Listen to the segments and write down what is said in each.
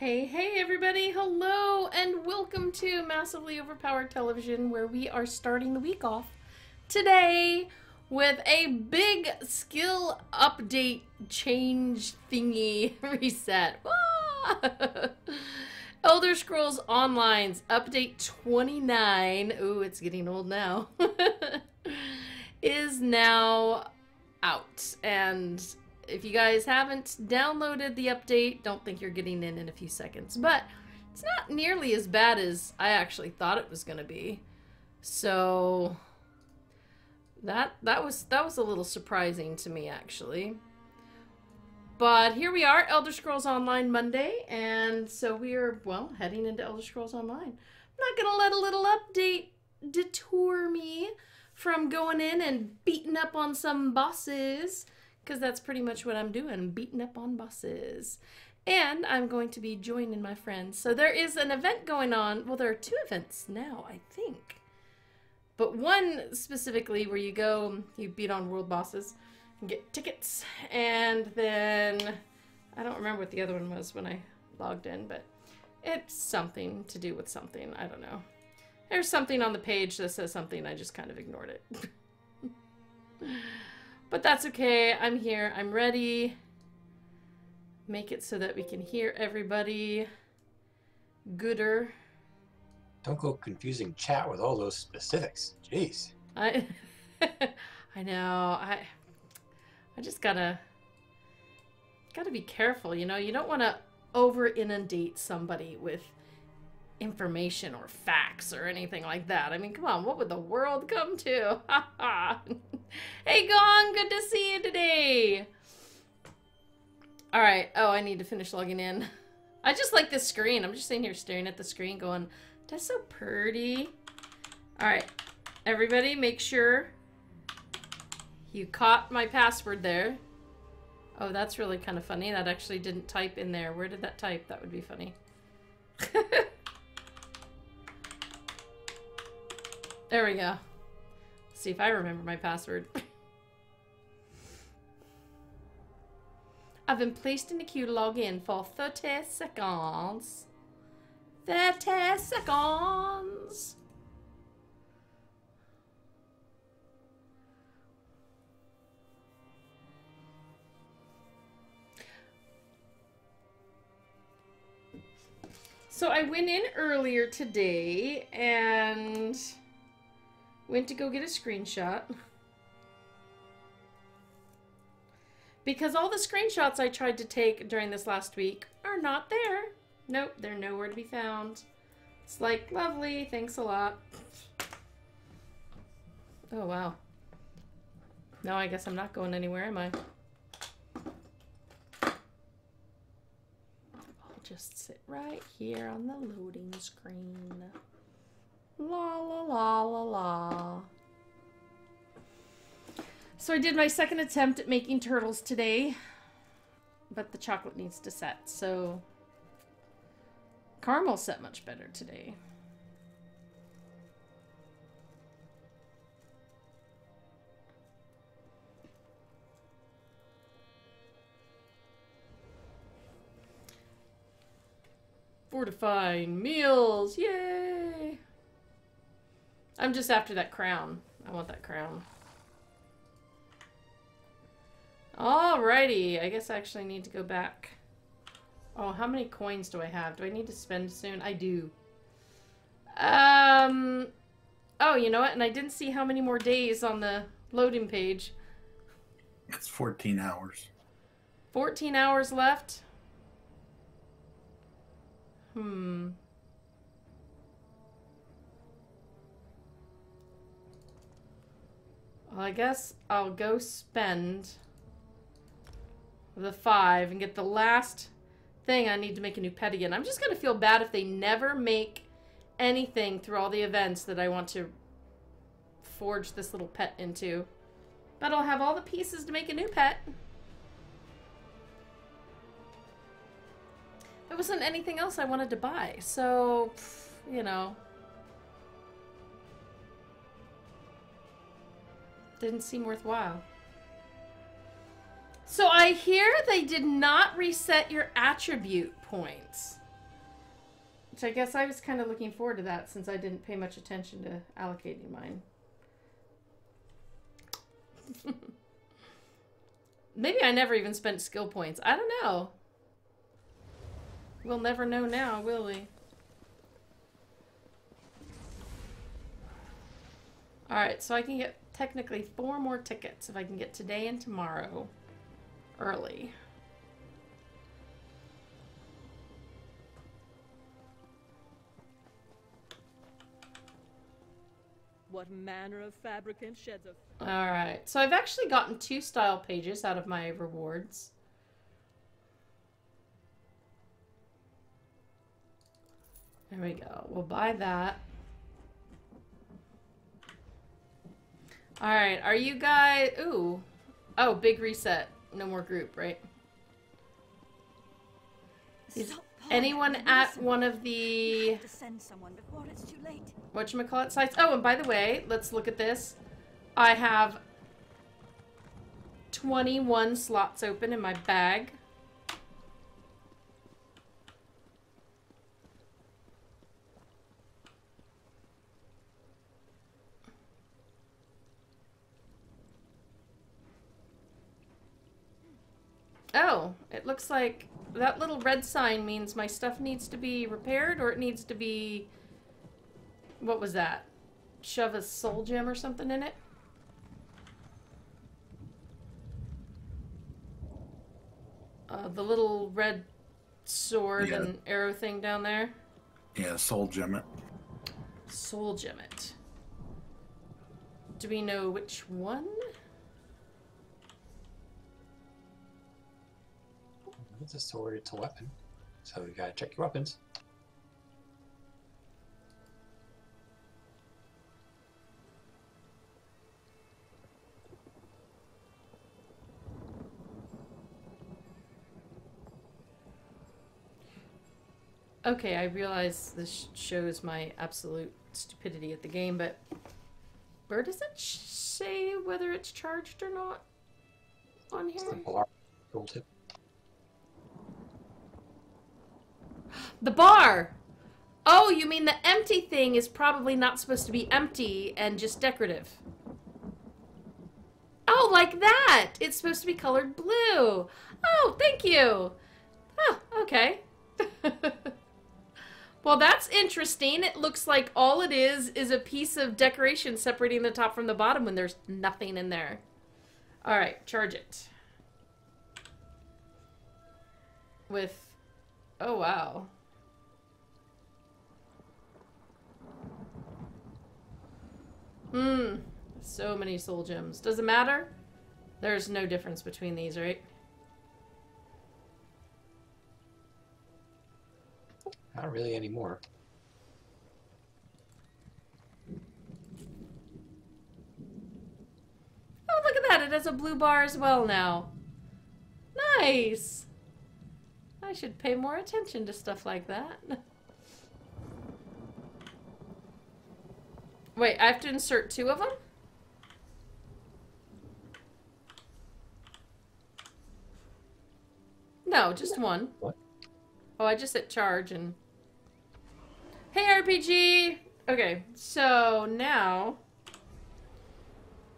Hey, hey, everybody. Hello, and welcome to Massively Overpowered Television, where we are starting the week off today with a big skill update change thingy reset. Elder Scrolls Online's update 29. Ooh, it's getting old now. is now out. And if you guys haven't downloaded the update, don't think you're getting in in a few seconds. But it's not nearly as bad as I actually thought it was going to be. So that that was that was a little surprising to me actually. But here we are, Elder Scrolls Online Monday, and so we are well heading into Elder Scrolls Online. I'm not gonna let a little update detour me from going in and beating up on some bosses because that's pretty much what I'm doing, beating up on bosses. And I'm going to be joining my friends. So there is an event going on. Well, there are two events now, I think. But one specifically where you go, you beat on world bosses and get tickets. And then I don't remember what the other one was when I logged in, but it's something to do with something. I don't know. There's something on the page that says something. I just kind of ignored it. but that's okay. I'm here. I'm ready. Make it so that we can hear everybody gooder. Don't go confusing chat with all those specifics. Jeez. I I know. I I just gotta gotta be careful, you know. You don't want to over inundate somebody with information or facts or anything like that. I mean, come on, what would the world come to? hey, Gong, good to see you today. All right. Oh, I need to finish logging in. I just like this screen. I'm just sitting here staring at the screen going, that's so pretty. All right. Everybody, make sure you caught my password there. Oh, that's really kind of funny. That actually didn't type in there. Where did that type? That would be funny. There we go. See if I remember my password. I've been placed in the queue to log in for 30 seconds. 30 seconds. So I went in earlier today and Went to go get a screenshot. Because all the screenshots I tried to take during this last week are not there. Nope, they're nowhere to be found. It's like, lovely, thanks a lot. Oh, wow. No, I guess I'm not going anywhere, am I? I'll just sit right here on the loading screen. La la la la la. So I did my second attempt at making turtles today, but the chocolate needs to set, so caramel set much better today. Fortifying meals, yay! I'm just after that crown. I want that crown. Alrighty, I guess I actually need to go back. Oh, how many coins do I have? Do I need to spend soon? I do. Um, oh, you know what? And I didn't see how many more days on the loading page. It's 14 hours. 14 hours left? Hmm. Well, I guess I'll go spend the five and get the last thing I need to make a new pet again. I'm just going to feel bad if they never make anything through all the events that I want to forge this little pet into. But I'll have all the pieces to make a new pet. There wasn't anything else I wanted to buy, so, you know... Didn't seem worthwhile. So I hear they did not reset your attribute points. Which I guess I was kind of looking forward to that since I didn't pay much attention to allocating mine. Maybe I never even spent skill points. I don't know. We'll never know now, will we? Alright, so I can get technically four more tickets if I can get today and tomorrow early. What manner of fabricant sheds a Alright, so I've actually gotten two style pages out of my rewards. There we go. We'll buy that. Alright, are you guys... Ooh. Oh, big reset. No more group, right? Is Anyone at one of the... have to send someone before it's too late. whatchamacallit sites. Oh, and by the way, let's look at this. I have 21 slots open in my bag. Oh, it looks like that little red sign means my stuff needs to be repaired or it needs to be what was that? Shove a soul gem or something in it? Uh, the little red sword Yeah. and arrow thing down there. Yeah, soul gem it. Soul gem it. Do we know which one? It's a sword, it's a weapon. So you gotta check your weapons. Okay, I realize this shows my absolute stupidity at the game, but where does it say whether it's charged or not on It's here? the bar. The bar! Oh, you mean the empty thing is probably not supposed to be empty and just decorative. Oh, like that! It's supposed to be colored blue. Oh, thank you. Oh, okay. well, that's interesting. It looks like all it is is a piece of decoration separating the top from the bottom when there's nothing in there. All right, charge it. With. Oh, wow. Hmm. So many soul gems. Does it matter? There's no difference between these, right? Not really anymore. Oh, look at that. It has a blue bar as well now. Nice. I should pay more attention to stuff like that. Wait, I have to insert two of them? No, just one. What? Oh, I just hit charge and. Hey, RPG! Okay, so now.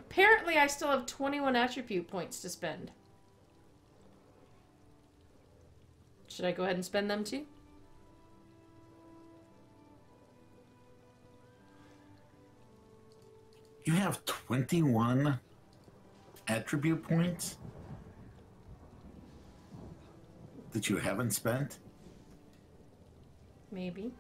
Apparently, I still have 21 attribute points to spend. Should I go ahead and spend them too? You have 21 attribute points that you haven't spent? Maybe.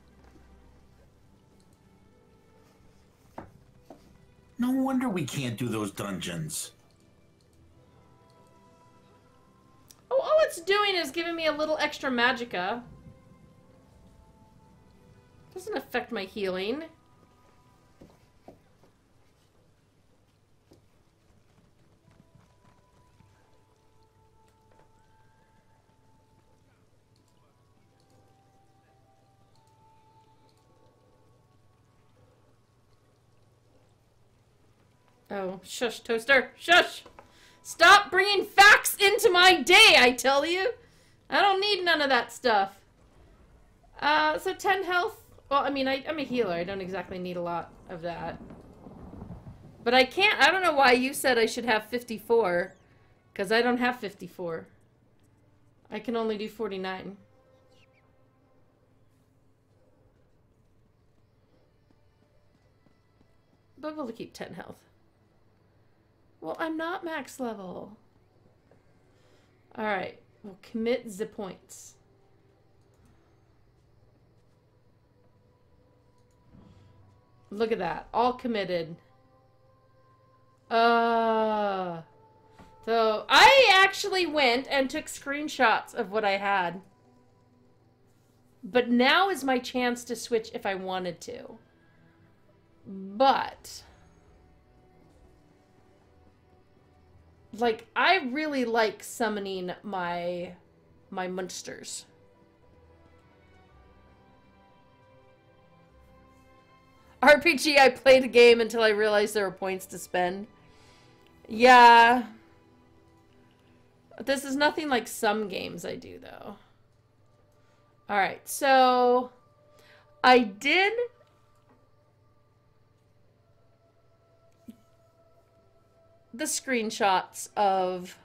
No wonder we can't do those dungeons. All it's doing is giving me a little extra magicka. Doesn't affect my healing. Oh, shush, Toaster. Shush! Stop bringing facts into my day, I tell you! I don't need none of that stuff. Uh, so 10 health. Well, I mean, I, I'm a healer. I don't exactly need a lot of that. But I can't. I don't know why you said I should have 54. Because I don't have 54. I can only do 49. But we'll keep 10 health. Well, I'm not max level. Alright. We'll commit the points. Look at that. All committed. Uh so I actually went and took screenshots of what I had. But now is my chance to switch if I wanted to. But like I really like summoning my my monsters. RPG, I played a game until I realized there were points to spend. Yeah. This is nothing like some games I do, though. Alright, so... I did... The screenshots of...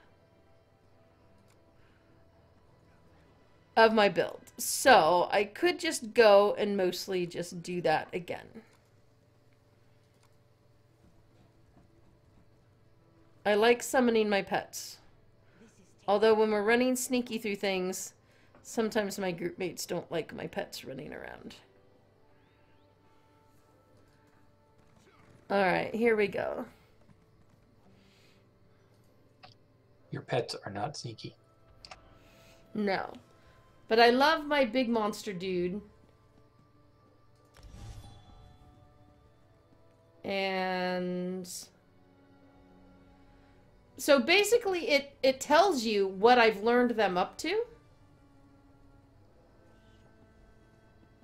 Of my build. So, I could just go and mostly just do that again. I like summoning my pets. Although when we're running sneaky through things, sometimes my group mates don't like my pets running around. Alright, here we go. Your pets are not sneaky. No. But I love my big monster dude. And so basically it it tells you what I've learned them up to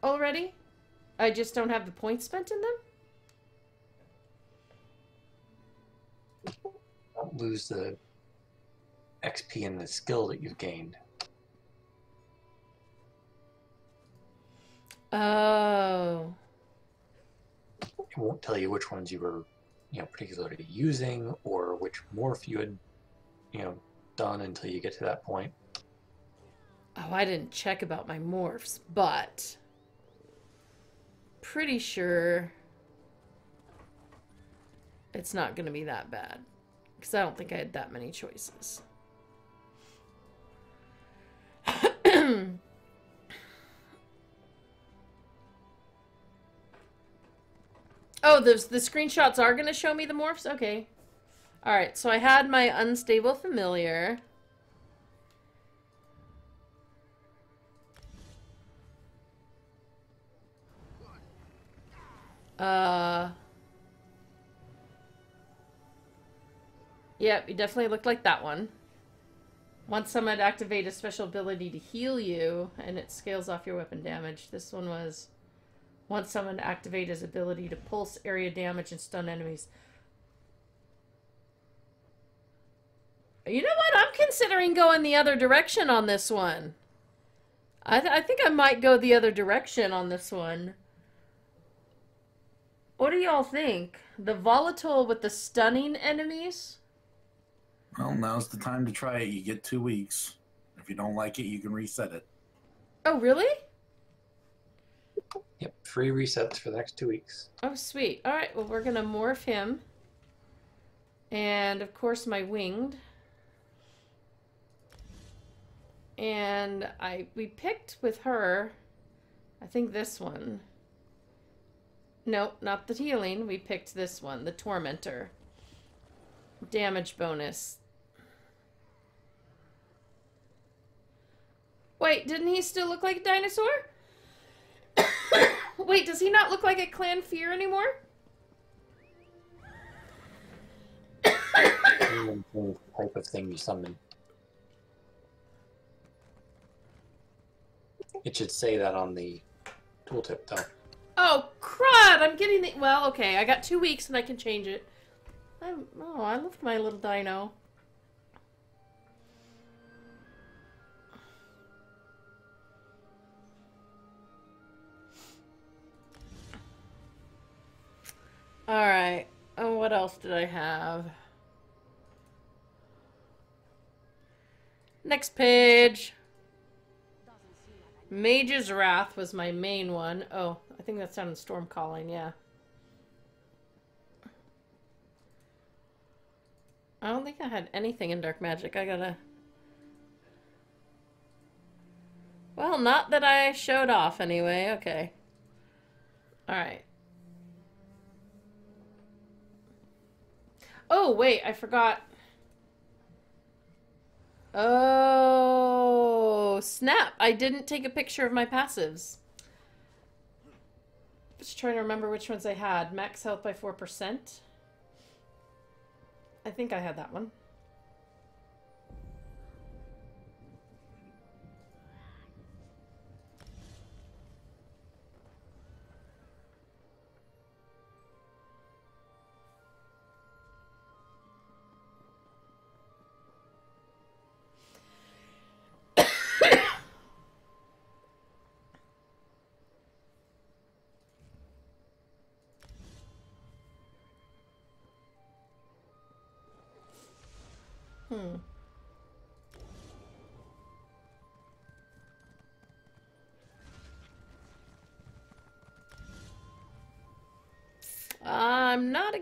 already. I just don't have the points spent in them. Lose the XP and the skill that you've gained. Oh. It won't tell you which ones you were, you know, particularly using or which morph you had, you know, done until you get to that point. Oh, I didn't check about my morphs, but pretty sure it's not going to be that bad because I don't think I had that many choices. Oh, the, the screenshots are going to show me the morphs? Okay. Alright, so I had my unstable familiar. Uh... Yep, you definitely looked like that one. Once someone activate a special ability to heal you, and it scales off your weapon damage. This one was once someone to activate his ability to pulse area damage and stun enemies. You know what? I'm considering going the other direction on this one. I, th I think I might go the other direction on this one. What do y'all think? The volatile with the stunning enemies? Well, now's the time to try it. You get two weeks. If you don't like it, you can reset it. Oh, really? Yep, free resets for the next two weeks. Oh, sweet. All right, well, we're going to morph him. And, of course, my winged. And I we picked with her, I think this one. Nope, not the healing. We picked this one, the Tormentor. Damage bonus. Wait, didn't he still look like a dinosaur? Wait, does he not look like a Clannfear anymore? type of thing you summon. It should say that on the tooltip, though. Oh, crud! I'm getting the... Well, okay, I got two weeks and I can change it. I'm... Oh, I love my little dino. Alright. Oh, what else did I have? Next page. Mage's Wrath was my main one. Oh, I think that's down in Storm Calling, yeah. I don't think I had anything in Dark Magic. I gotta. Well, not that I showed off anyway. Okay. Alright. Oh, wait, I forgot. Oh, snap. I didn't take a picture of my passives. Just trying to remember which ones I had. Max health by 4%. I think I had that one.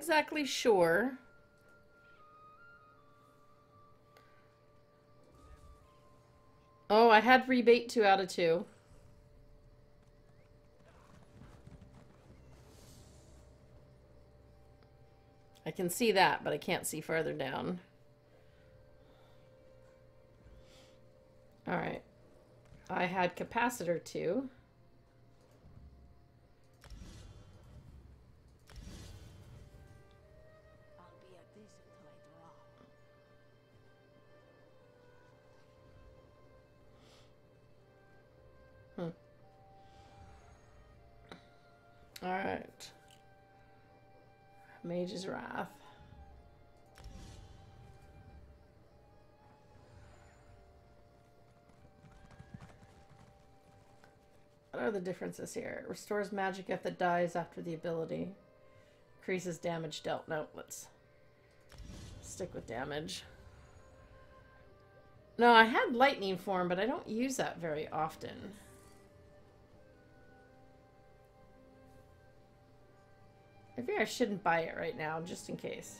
Exactly sure. Oh, I had rebate two out of two. I can see that, but I can't see further down. All right. I had capacitor two. All right. Mage's Wrath. What are the differences here? It restores magic if it dies after the ability. Increases damage dealt. No, let's stick with damage. No, I had lightning form, but I don't use that very often. Maybe I shouldn't buy it right now, just in case.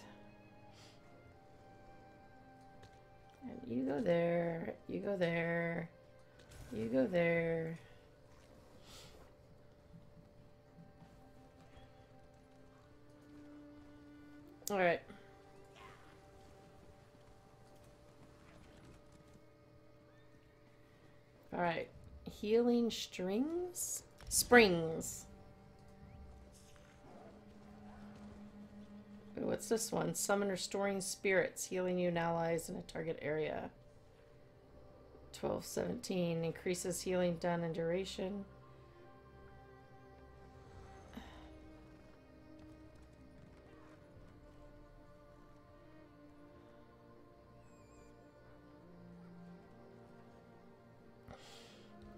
And you go there, you go there, you go there. Alright. Alright. Healing strings? Springs. What's this one? Summon restoring spirits, healing you and allies in a target area. 1217 increases healing done and duration.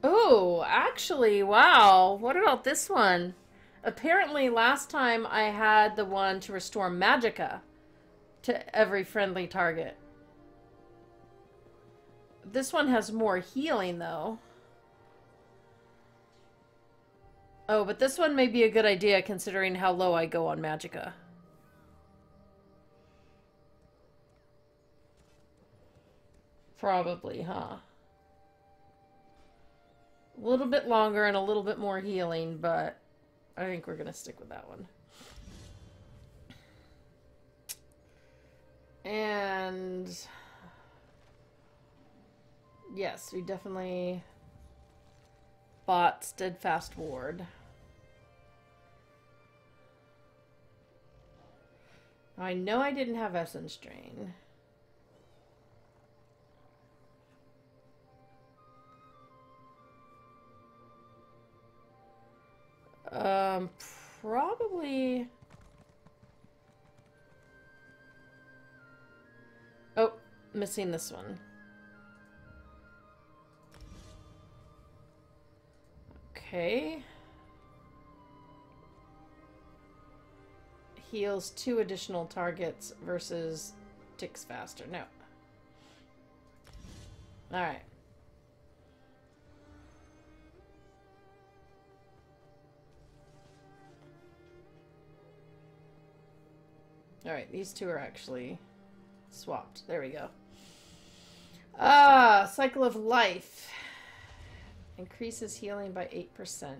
Oh, actually, wow. What about this one? Apparently, last time I had the one to restore magicka to every friendly target. This one has more healing, though. Oh, but this one may be a good idea considering how low I go on magicka. Probably, huh? A little bit longer and a little bit more healing, but I think we're to stick with that one. And yes, we definitely bought Steadfast Ward. I know I didn't have Essence Drain. Um, probably. Oh, missing this one. Okay. heals two additional targets versus ticks faster. No. Alright. Alright, these two are actually swapped. There we go. Ah, Cycle of Life. Increases healing by 8%.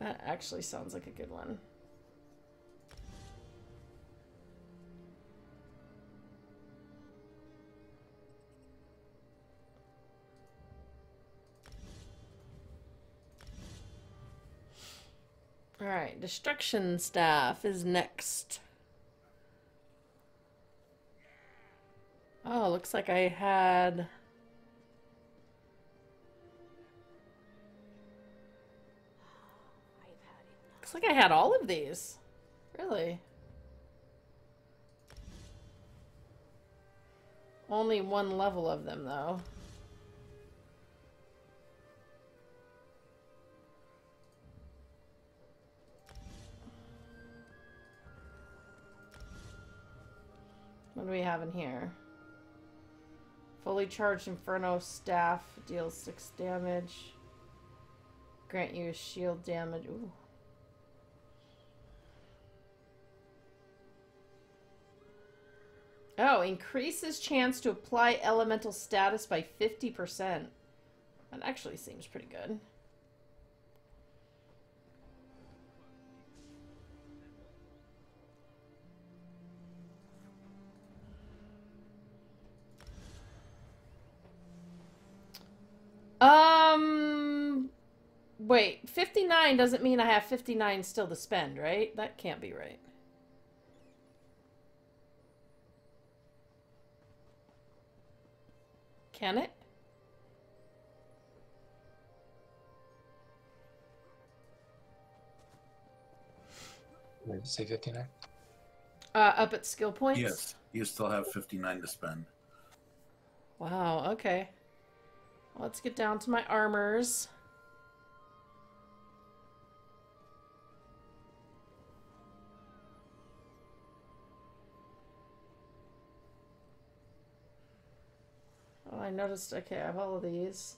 That actually sounds like a good one. Alright, Destruction Staff is next. Oh, looks like I had. Looks like I had all of these. Really? Only one level of them, though. What do we have in here? Fully charged Inferno Staff deals 6 damage. Grant you shield damage. Ooh. Oh, increases chance to apply elemental status by 50%. That actually seems pretty good. Wait, 59 doesn't mean I have 59 still to spend, right? That can't be right. Can it? Where did it say 59? Uh, up at skill points? Yes, you still have 59 to spend. Wow, okay. Let's get down to my armors. I noticed, okay, I have all of these.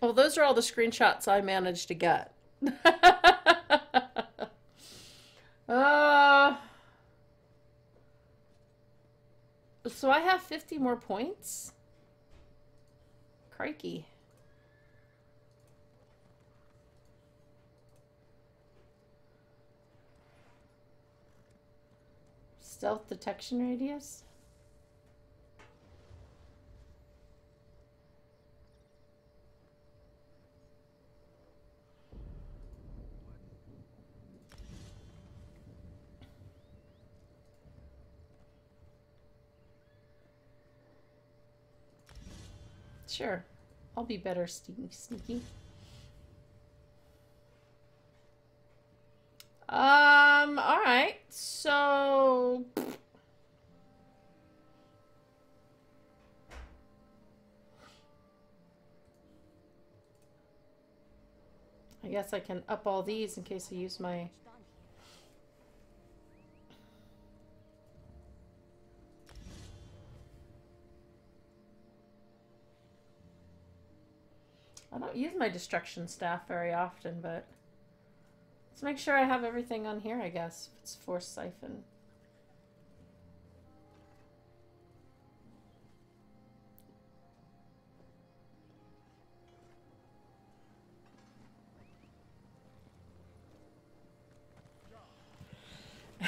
Well, those are all the screenshots I managed to get. uh, so I have 50 more points? Crikey. Stealth detection radius? Sure. I'll be better sneaky. Um, alright. So. I guess I can up all these in case I use my. Use my destruction staff very often, but Let's make sure I have everything on here, I guess. If it's force siphon.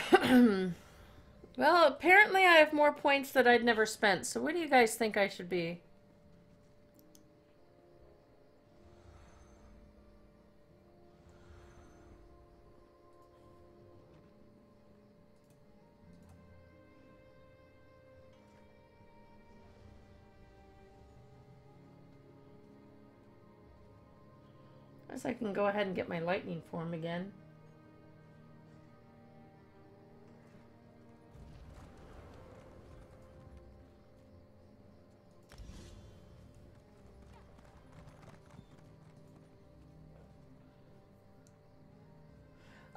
well, apparently I have more points that I'd never spent. So what do you guys think I should be? Guess I can go ahead and get my lightning form again.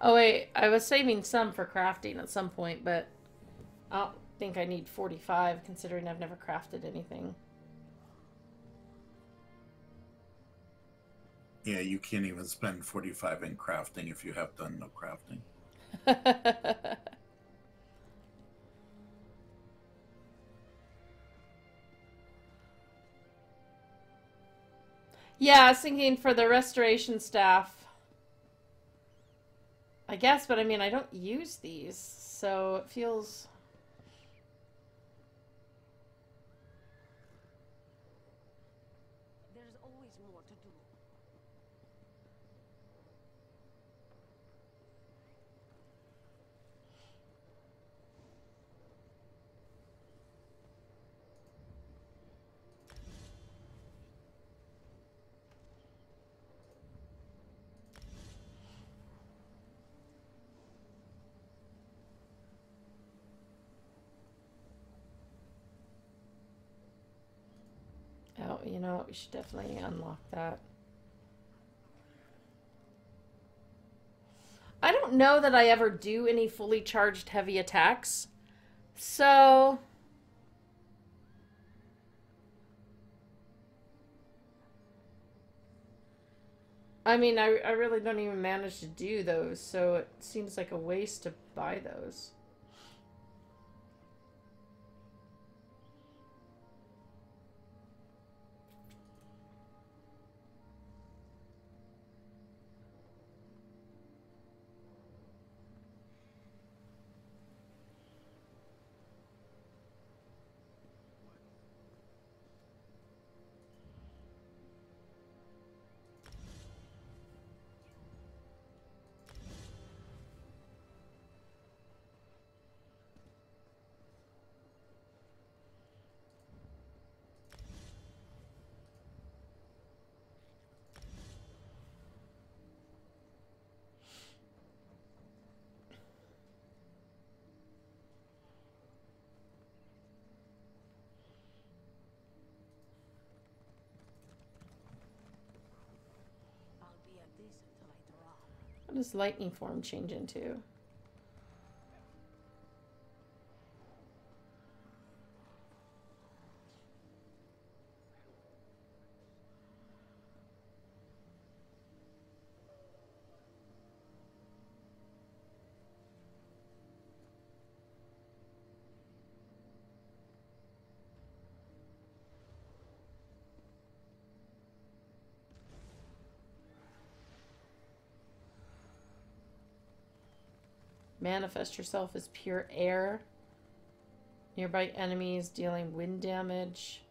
Oh wait, I was saving some for crafting at some point, but I don't think I need 45 considering I've never crafted anything. Yeah, you can't even spend 45 in crafting if you have done no crafting. yeah, I was thinking for the restoration staff. I guess, but I mean, I don't use these, so it feels. There's always more to do. Oh, you know what? We should definitely unlock that. I don't know that I ever do any fully charged heavy attacks. So. I mean, I, I really don't even manage to do those, so it seems like a waste to buy those. What does lightning form change into? Manifest yourself as pure air. Nearby enemies dealing wind damage.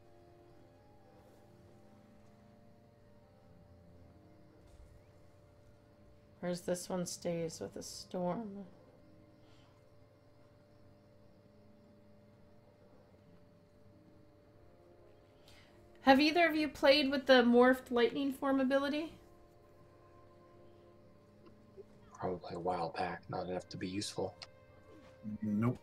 Whereas this one stays with a storm. Have either of you played with the morphed lightning form ability? Probably a while back, not enough to be useful. Nope.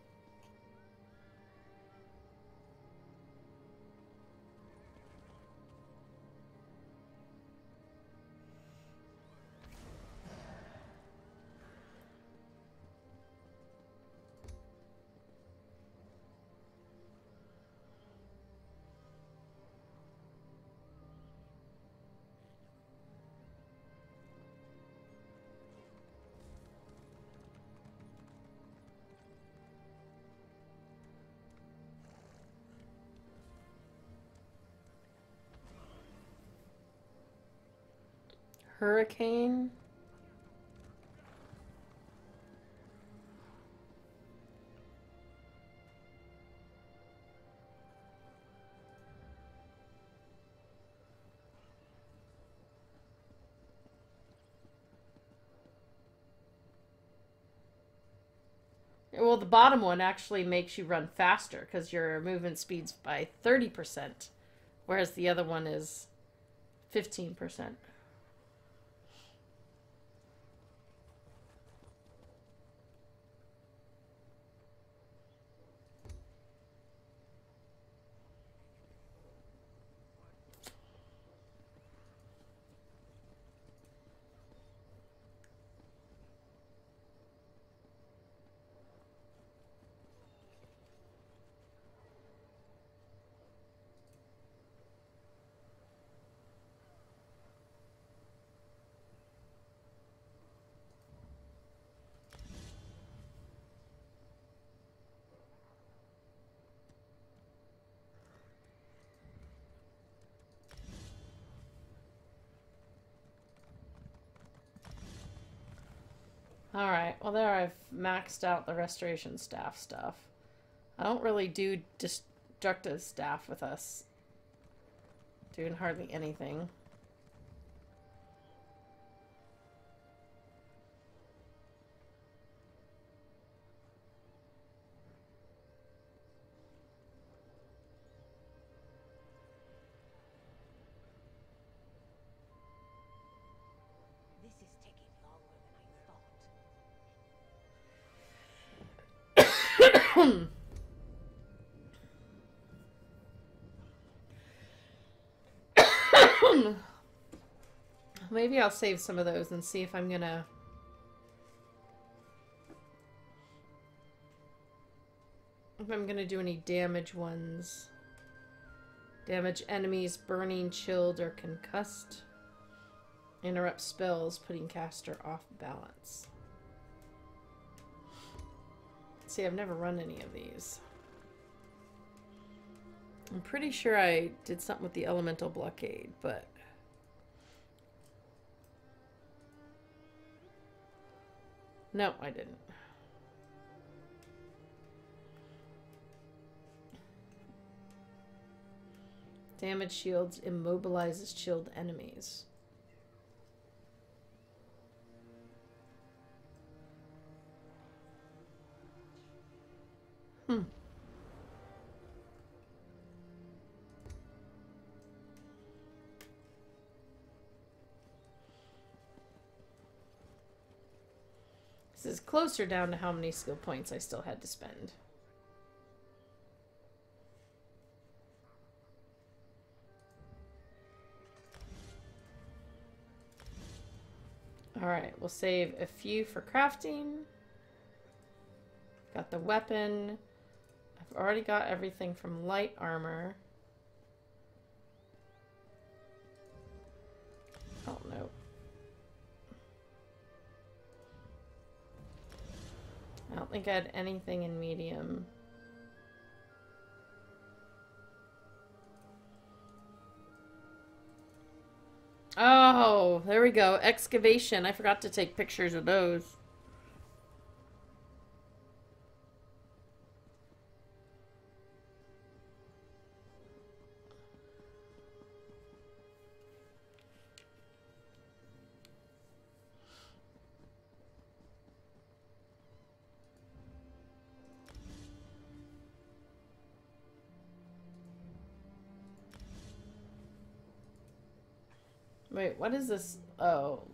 Hurricane. Well, the bottom one actually makes you run faster because your movement speed's by 30%, whereas the other one is 15%. Alright, well, there I've maxed out the restoration staff stuff. I don't really do destructive staff with us. Doing hardly anything. Maybe I'll save some of those and see if I'm gonna. If I'm gonna do any damage ones. Damage enemies, burning, chilled, or concussed. Interrupt spells, putting caster off balance. See, I've never run any of these. I'm pretty sure I did something with the elemental blockade, but no, I didn't. Damage shields immobilizes chilled enemies. Hmm. This is closer down to how many skill points I still had to spend. Alright, we'll save a few for crafting. Got the weapon. I've already got everything from light armor. Oh, no. I don't think I had anything in medium. Oh, there we go. Excavation. I forgot to take pictures of those. What is this? Oh.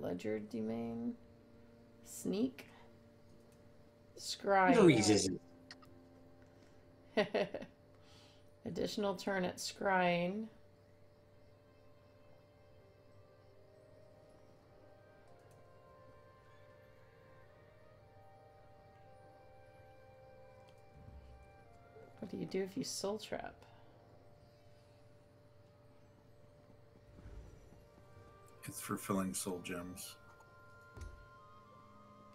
Legerdemain? Sneak? Scry. Louise Additional turn at scrying. What do you do if you soul trap? It's for filling soul gems.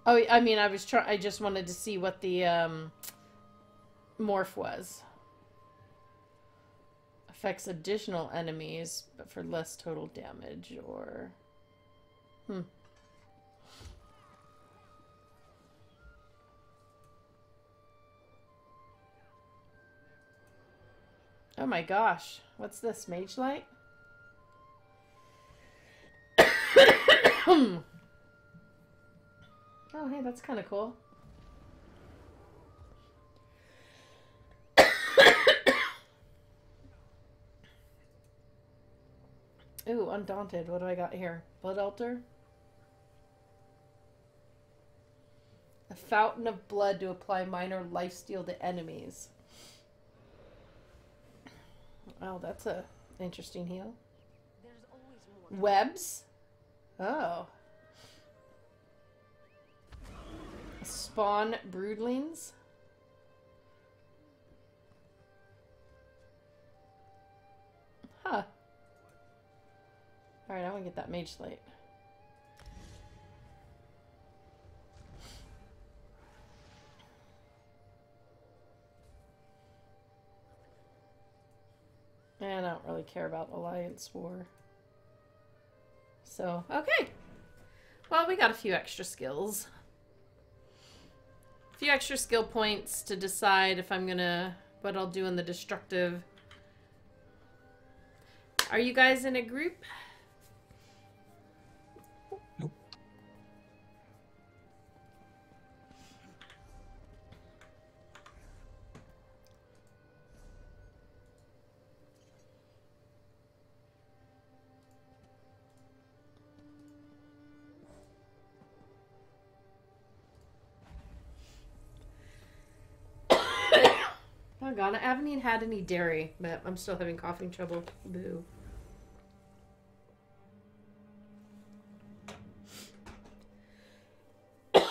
Oh, I mean, I was trying. I just wanted to see what the um, morph was. Affects additional enemies, but for less total damage, or. Hmm. Oh my gosh. What's this? Mage Light? Hmm. oh, hey, that's kind of cool. Ooh, Undaunted. What do I got here? Blood Altar? A fountain of blood to apply minor lifesteal to enemies. Oh, that's a interesting heal. There's always. Webs? Oh. Spawn broodlings? Huh. Alright, I want to get that mage slate. And I don't really care about Alliance War. So, okay. Well, we got a few extra skills. A few extra skill points to decide if I'm gonna what I'll do in the destructive. Are you guys in a group? God, I haven't even had any dairy, but I'm still having coughing trouble. Boo.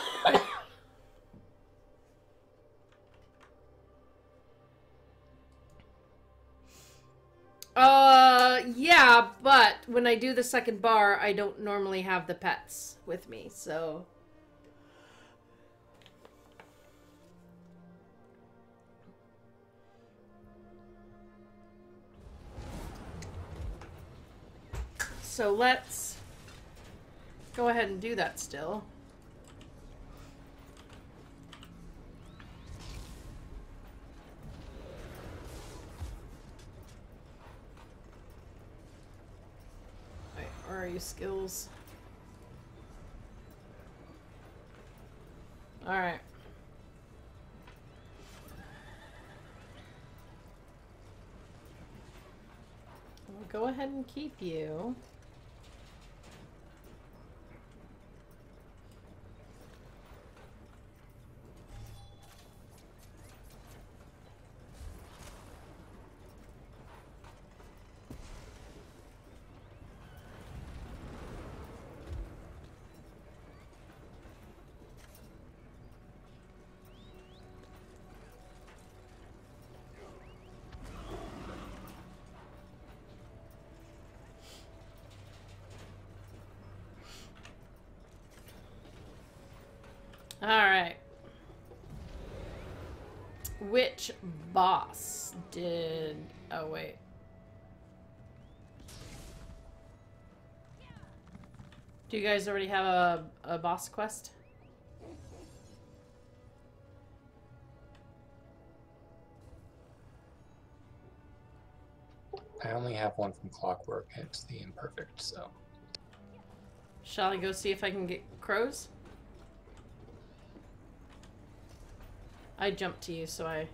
Uh, yeah, but when I do the second bar, I don't normally have the pets with me, so. So let's go ahead and do that still. Wait, where are you skills? Alright. We'll go ahead and keep you. Alright. Which boss did. Oh, wait. Do you guys already have a, a boss quest? I only have one from Clockwork, it's the Imperfect, so. Shall I go see if I can get crows? I jumped to you, so I.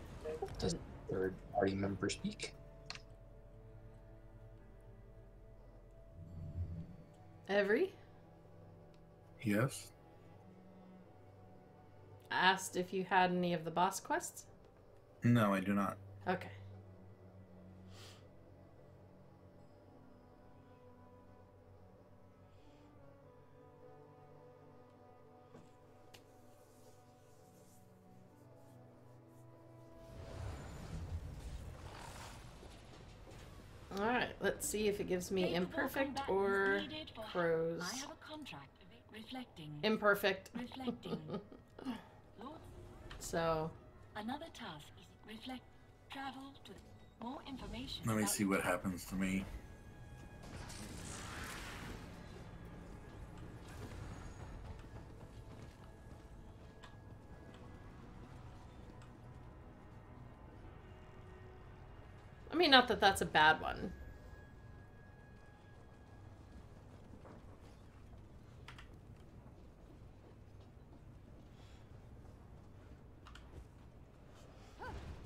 Does third party member speak? Every? Yes. Asked if you had any of the boss quests? No, I do not. Okay. Let's see if it gives me imperfect or needed for help. crows. I have a contract reflecting. Imperfect. reflecting. So, another task is reflect. Travel to. More information. Let me see what happens to me. I mean, not that that's a bad one.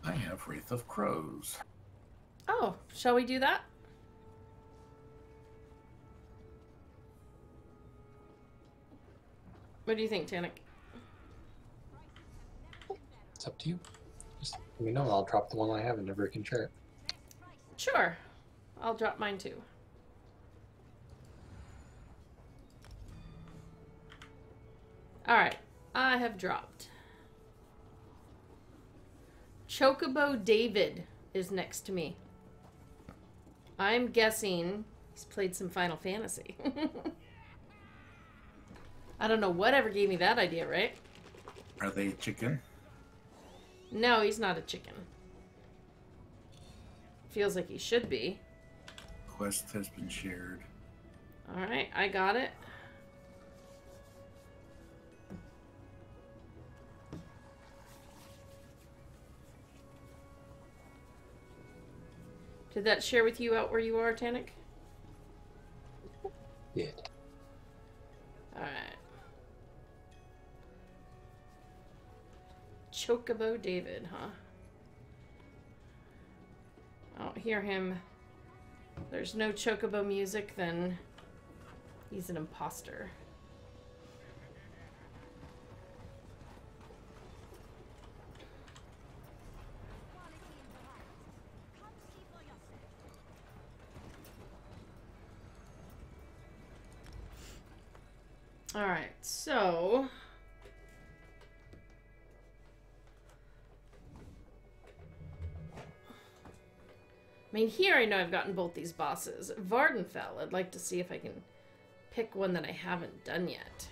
I have Wraith of Crows. Oh, shall we do that? What do you think, Tanik? It's up to you. Just let me know. I'll drop the one I have and never can share it. Sure. I'll drop mine too. Alright, I have dropped. Chocobo David is next to me. I'm guessing he's played some Final Fantasy. I don't know whatever gave me that idea, right? Are they chicken? No, he's not a chicken. Feels like he should be. Quest has been shared. Alright, I got it. Did that share with you out where you are, Tanik? Yeah. Alright. Chocobo David, huh? I don't hear him. There's no Chocobo music, then he's an imposter. Mean, here I know I've gotten both these bosses. Vvardenfell, I'd like to see if I can pick one that I haven't done yet.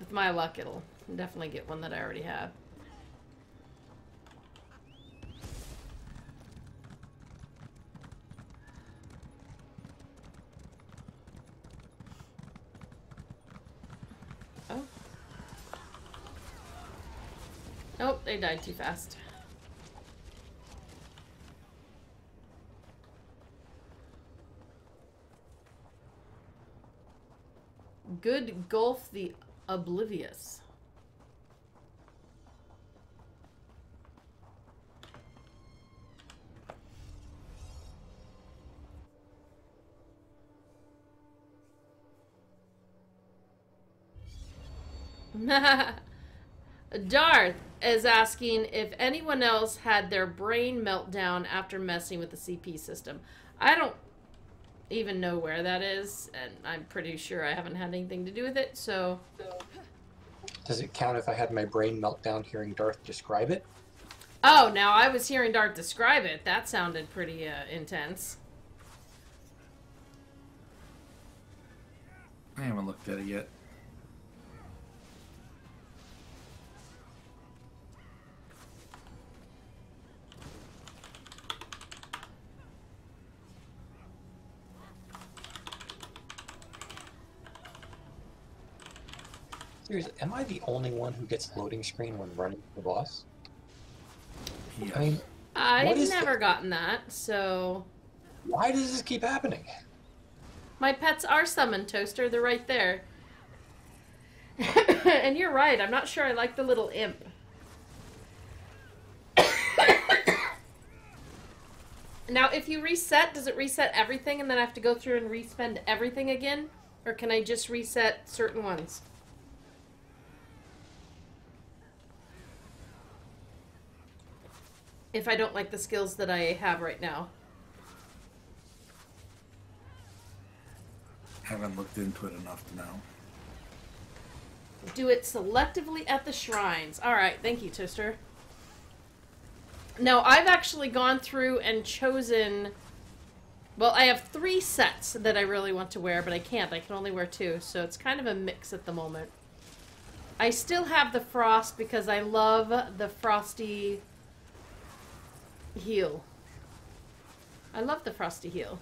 With my luck, it'll definitely get one that I already have. Oh. Nope, they died too fast. Good Gulf the Oblivious. Darth is asking if anyone else had their brain meltdown after messing with the CP system. I don't even know where that is, and I'm pretty sure I haven't had anything to do with it, so. Does it count if I had my brain meltdown hearing Darth describe it? Oh, now I was hearing Darth describe it. That sounded pretty uh, intense. I haven't looked at it yet. Seriously, am I the only one who gets loading screen when running the boss? Yes. I mean, I've never the- gotten that, so. why does this keep happening? My pets are summoned, Toaster. They're right there. and you're right. I'm not sure I like the little imp. now, if you reset, does it reset everything and then I have to go through and respend everything again? Or can I just reset certain ones? If I don't like the skills that I have right now. haven't looked into it enough to know. Do it selectively at the shrines. All right, thank you, Toaster. Now, I've actually gone through and chosen. Well, I have three sets that I really want to wear, but I can't. I can only wear two, so it's kind of a mix at the moment. I still have the frost because I love the frosty heal. I love the frosty heal.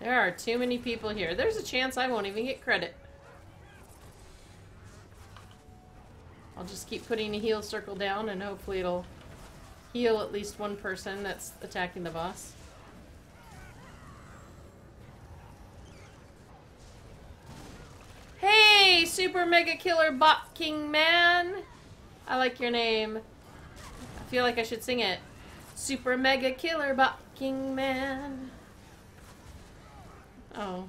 There are too many people here. There's a chance I won't even get credit. I'll just keep putting a heal circle down and hopefully it'll heal at least one person that's attacking the boss. Hey, Super Mega Killer Bot King Man! I like your name. I feel like I should sing it. Super Mega Killer Bot King Man. Oh.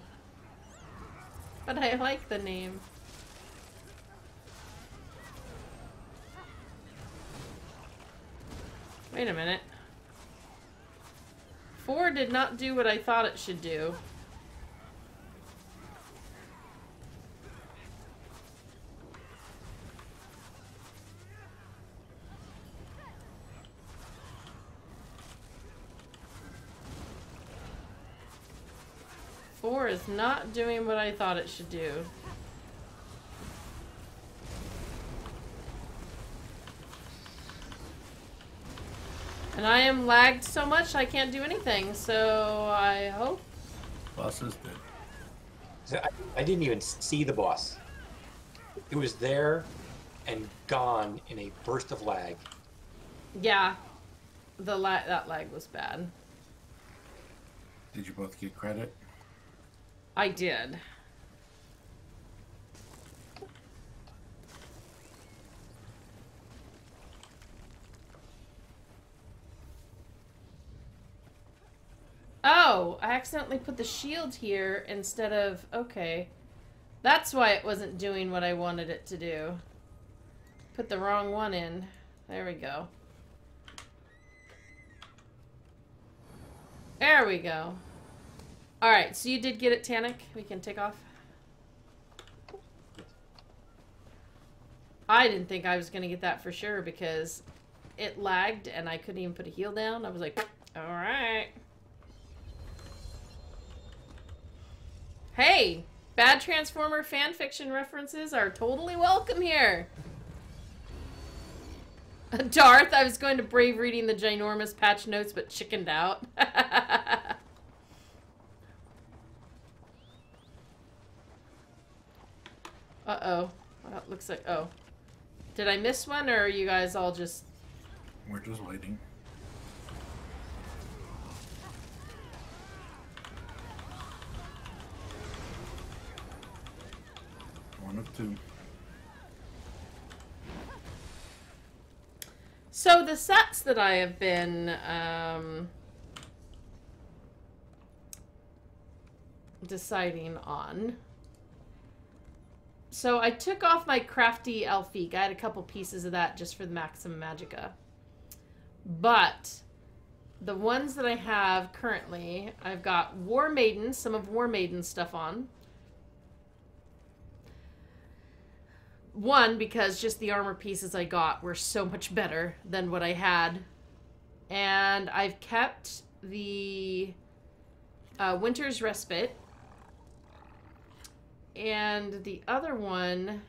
But I like the name. Wait a minute. Four did not do what I thought it should do. Four is not doing what I thought it should do. And I am lagged so much I can't do anything, so I hope. Boss is dead. So I, I didn't even see the boss. It was there and gone in a burst of lag. Yeah. The la- that lag was bad. Did you both get credit? I did. Oh, I accidentally put the shield here instead of... Okay. That's why it wasn't doing what I wanted it to do. Put the wrong one in. There we go. There we go. Alright, so you did get it, Tannic. We can take off. I didn't think I was going to get that for sure because it lagged and I couldn't even put a heal down. I was like, alright. Hey, bad Transformer fanfiction references are totally welcome here. Darth, I was going to brave reading the ginormous patch notes but chickened out. Uh-oh. Well, looks like... Oh. Did I miss one, or are you guys all just... We're just waiting. One of two. So the sets that I have been um, deciding on. So I took off my crafty Elfique. I had a couple pieces of that just for the Maxim Magicka. But the ones that I have currently, I've got War Maiden, some of War Maiden stuff on. One, because just the armor pieces I got were so much better than what I had. And I've kept the uh, Winter's Respite. And the other one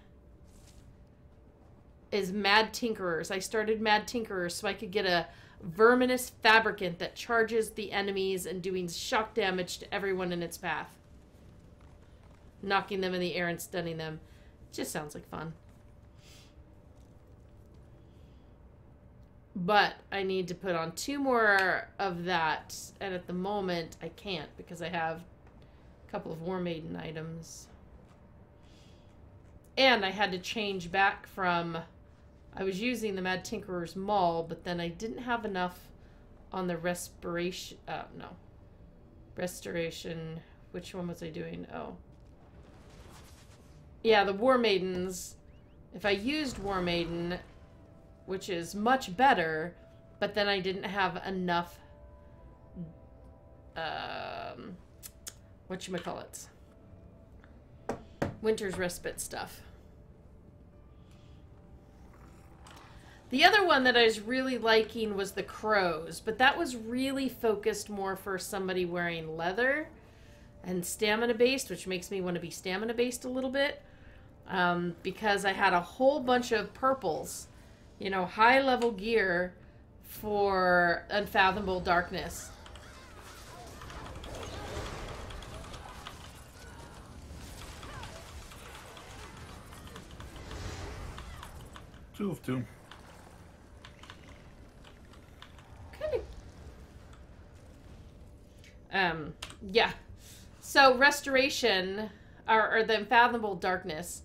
is Mad Tinkerers. I started Mad Tinkerers so I could get a Verminous Fabricant that charges the enemies and doing shock damage to everyone in its path. Knocking them in the air and stunning them. Just sounds like fun. But I need to put on two more of that, and at the moment I can't because I have a couple of War Maiden items. And I had to change back from I was using the Mad Tinkerer's Maul, but then I didn't have enough on the respiration uh no. Restoration. Which one was I doing? Oh. Yeah, the War Maidens. If I used War Maiden, which is much better, but then I didn't have enough um whatchamacallit. Winter's respite stuff. The other one that I was really liking was the crows, but that was really focused more for somebody wearing leather and stamina based, which makes me want to be stamina based a little bit. Um, because I had a whole bunch of purples, you know, high level gear for Unfathomable Darkness. Two of two. Of. Um, yeah. So restoration, or, or the unfathomable darkness.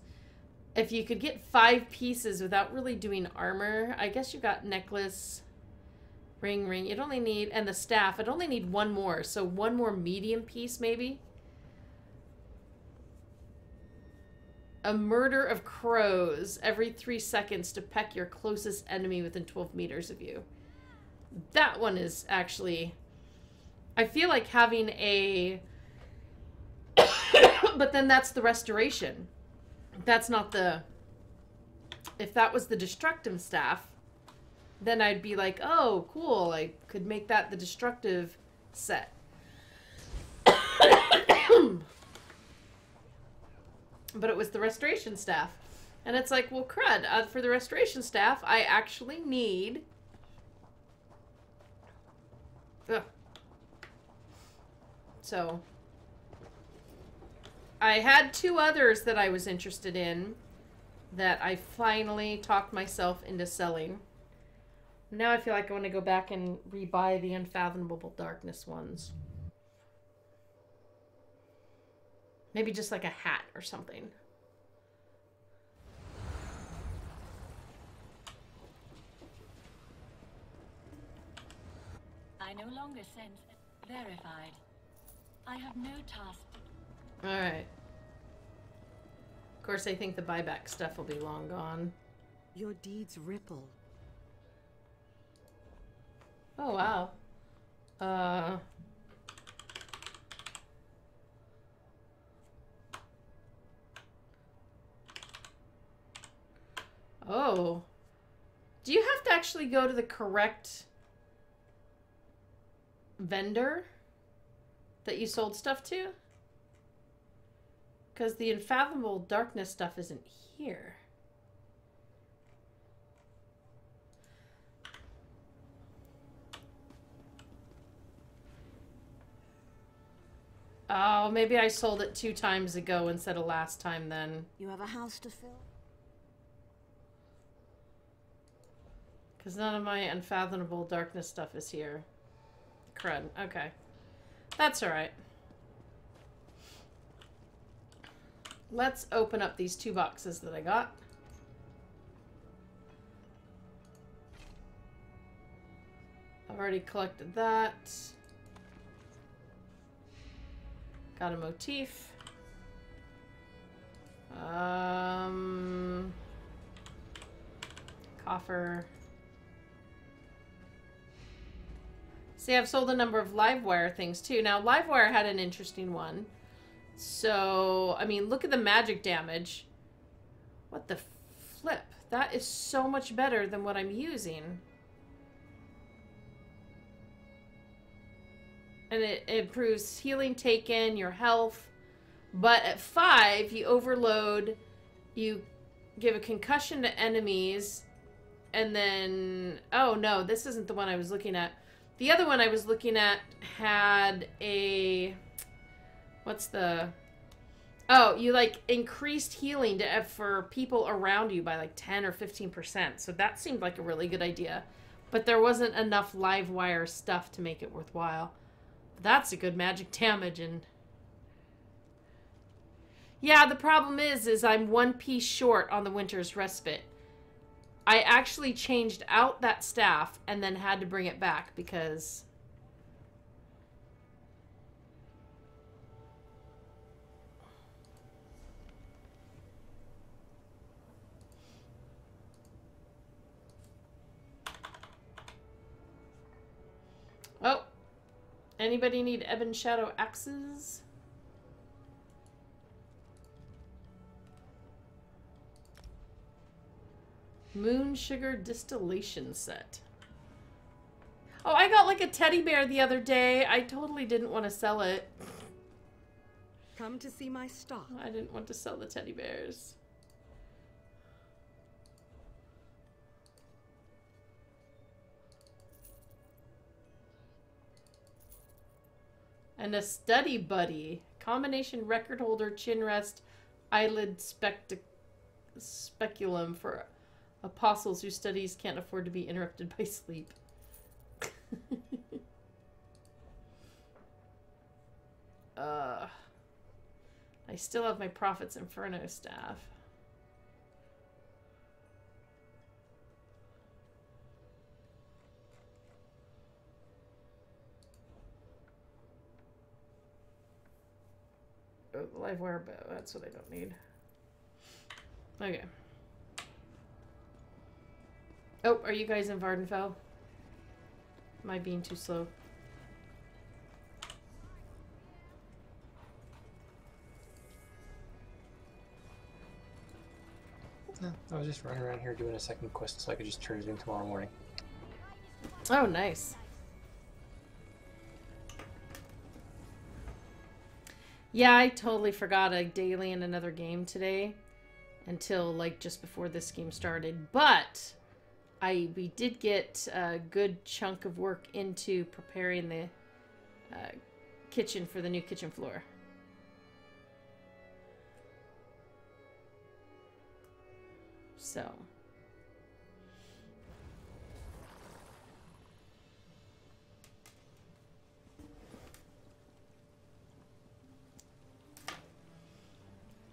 If you could get five pieces without really doing armor, I guess you got necklace, ring, ring. You'd only need and the staff. I'd only need one more, so one more medium piece maybe. A murder of crows every three seconds to peck your closest enemy within 12 meters of you. That one is actually. I feel like having a. but then that's the restoration. That's not the. If that was the destructive staff, then I'd be like, oh, cool. I could make that the destructive set. but it was the restoration staff. And it's like, well, crud. Uh, for the restoration staff, I actually need. Ugh. So. I had two others that I was interested in that I finally talked myself into selling. Now I feel like I want to go back and rebuy the Unfathomable Darkness ones. Maybe just like a hat or something. I no longer sense verified. I have no task. Alright. Of course, I think the buyback stuff will be long gone. Your deeds ripple. Oh, wow. Uh. Oh. Do you have to actually go to the correct vendor that you sold stuff to? Because the Unfathomable Darkness stuff isn't here. Oh, maybe I sold it two times ago instead of last time then. You have a house to fill? Because none of my Unfathomable Darkness stuff is here. Crud. Okay. That's alright. Let's open up these two boxes that I got. I've already collected that. Got a motif. Um, coffer. See, I've sold a number of Livewire things too. Now, Livewire had an interesting one. So, I mean, look at the magic damage. What the flip? That is so much better than what I'm using. And it, it improves healing taken, your health. But at five, you overload, you give a concussion to enemies, and then. Oh no, this isn't the one I was looking at. The other one I was looking at had a. What's the. Oh, you like increased healing to, uh, for people around you by like 10 or 15%. So that seemed like a really good idea. But there wasn't enough Livewire stuff to make it worthwhile. That's a good magic damage and Yeah, the problem is is I'm one piece short on the winter's respite. I actually changed out that staff and then had to bring it back because Oh, Anybody need Ebon Shadow axes? Moon sugar distillation set. Oh, I got like a teddy bear the other day. I totally didn't want to sell it. Come to see my stock. I didn't want to sell the teddy bears. And a study buddy. Combination record holder, chin rest, eyelid spectac speculum for apostles whose studies can't afford to be interrupted by sleep. uh, I still have my Prophets Inferno staff. Oh, Livewire but That's what I don't need. Okay. Oh, are you guys in Vvardenfell? Am I being too slow? No, I was just running around here doing a second quest so I could just turn it in tomorrow morning. Oh, nice. Yeah, I totally forgot a daily in another game today until like just before this game started. But I we did get a good chunk of work into preparing the uh, kitchen for the new kitchen floor. So.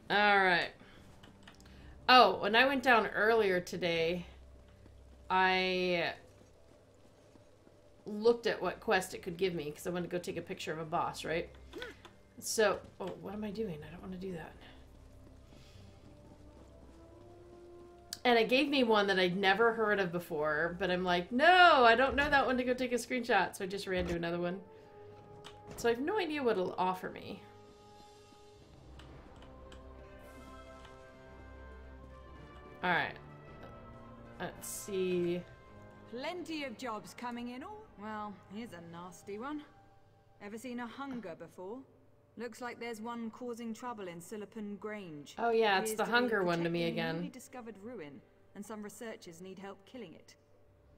All right. Oh, when I went down earlier today, I looked at what quest it could give me because I wanted to go take a picture of a boss, right? So, oh, what am I doing? I don't want to do that. And it gave me one that I'd never heard of before, but I'm like, no, I don't know that one to go take a screenshot. So I just ran to another one. So I have no idea what it'll offer me. Alright. Let's see. Plenty of jobs coming in. Oh, well, here's a nasty one. Ever seen a hunger before? Looks like there's one causing trouble in Sulipund Grange. Oh yeah, it's the hunger one to me protecting a newly again. discovered ruin, and some researchers need help killing it.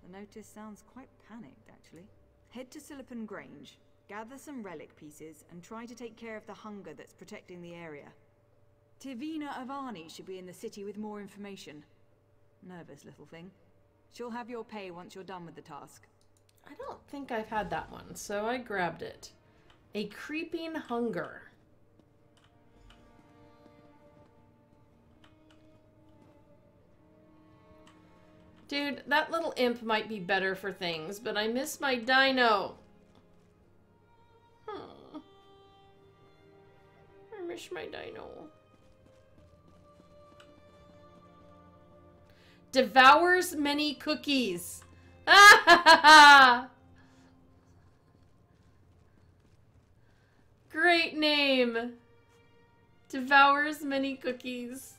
The notice sounds quite panicked, actually. Head to Sulipund Grange, gather some relic pieces, and try to take care of the hunger that's protecting the area. Tivina Avani should be in the city with more information. Nervous little thing. She'll have your pay once you're done with the task. I don't think I've had that one, so I grabbed it. A creeping hunger. Dude, that little imp might be better for things, but I miss my dino. Hmm. I miss my dino. Devours many cookies. Great name. Devours many cookies.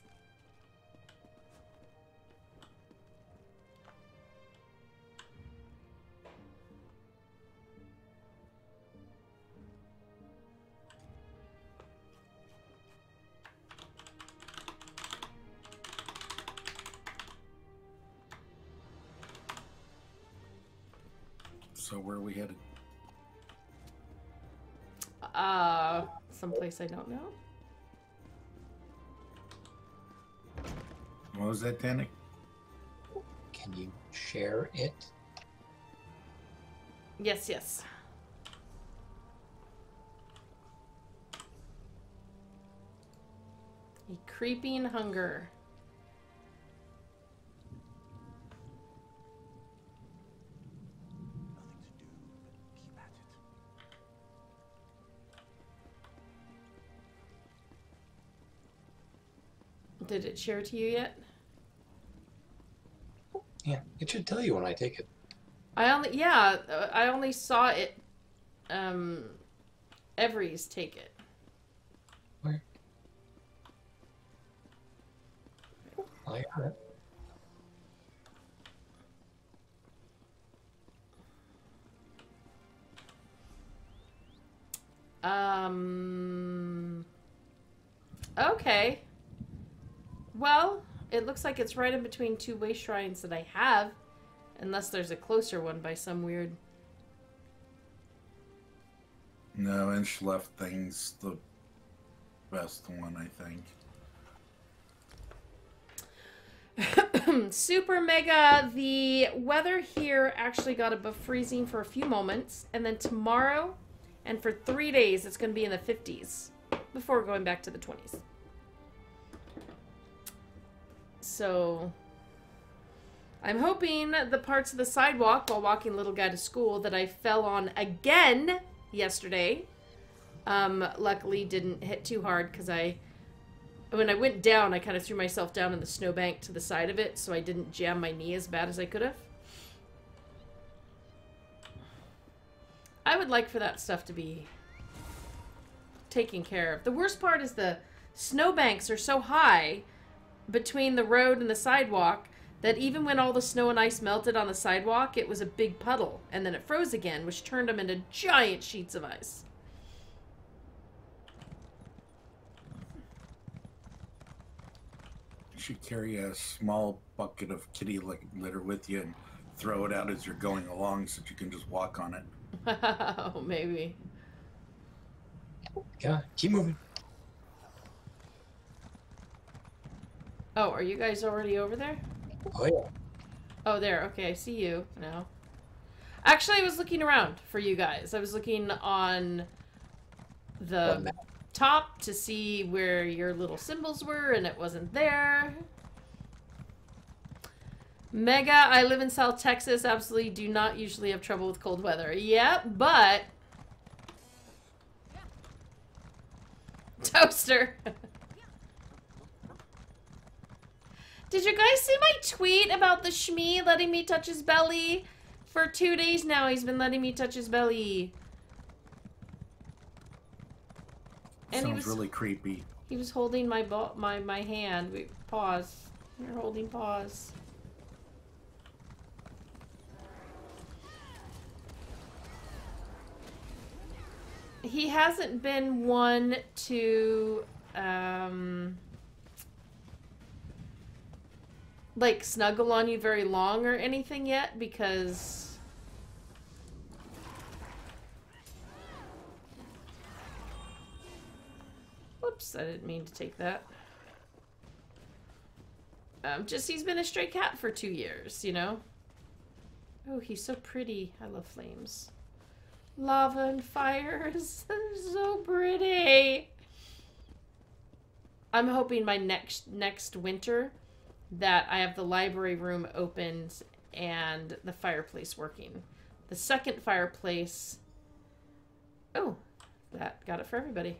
So where are we headed? Uh, someplace I don't know. What was that, Tannic? Can you share it? Yes, yes. A creeping hunger. Did it share to you yet? Yeah, it should tell you when I take it. I only yeah, I only saw it. Um, Every's take it. Where? Oh, I got it. Um. Okay. Well, it looks like it's right in between two way shrines that I have. Unless there's a closer one by some weird. No, inch left thing's the best one, I think. Super mega. The weather here actually got above freezing for a few moments, and then tomorrow and for three days it's going to be in the 50s before going back to the 20s. So I'm hoping the parts of the sidewalk while walking little guy to school that I fell on again yesterday. Um, luckily didn't hit too hard because I when I went down, I kind of threw myself down in the snowbank to the side of it, so I didn't jam my knee as bad as I could have. I would like for that stuff to be taken care of. The worst part is the snowbanks are so high between the road and the sidewalk that even when all the snow and ice melted on the sidewalk, it was a big puddle, and then it froze again, which turned them into giant sheets of ice. You should carry a small bucket of kitty litter with you and throw it out as you're going along so that you can just walk on it. oh, maybe. Yeah, keep moving. Oh, are you guys already over there? Oh yeah. Oh, there. Okay, I see you now. Actually, I was looking around for you guys. I was looking on the map? top to see where your little symbols were, and it wasn't there. Mega, I live in South Texas. Absolutely do not usually have trouble with cold weather. Yeah, but. Toaster. Did you guys see my tweet about the Shmee letting me touch his belly? For two days now, he's been letting me touch his belly. And he Sounds was really creepy. he was holding my my my hand. Wait, pause. You're holding pause. He hasn't been one to um like snuggle on you very long or anything yet because Whoops, I didn't mean to take that. Um, just he's been a stray cat for two years, you know? Oh, he's so pretty. I love flames. Lava and fires. They're so pretty. I'm hoping my next next winter that I have the library room opened and the fireplace working. The second fireplace. Oh, that got it for everybody.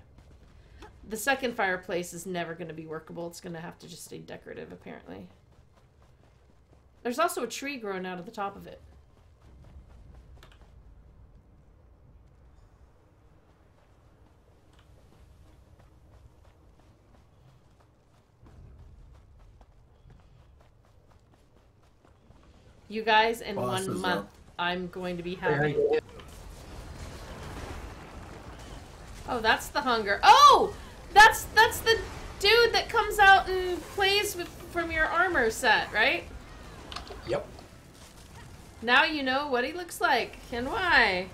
The second fireplace is never going to be workable. It's going to have to just stay decorative, apparently. There's also a tree growing out of the top of it. You guys, in Boss one month, up. I'm going to be having. Oh, that's the hunger. Oh, that's that's the dude that comes out and plays with from your armor set, right? Yep. Now you know what he looks like and why.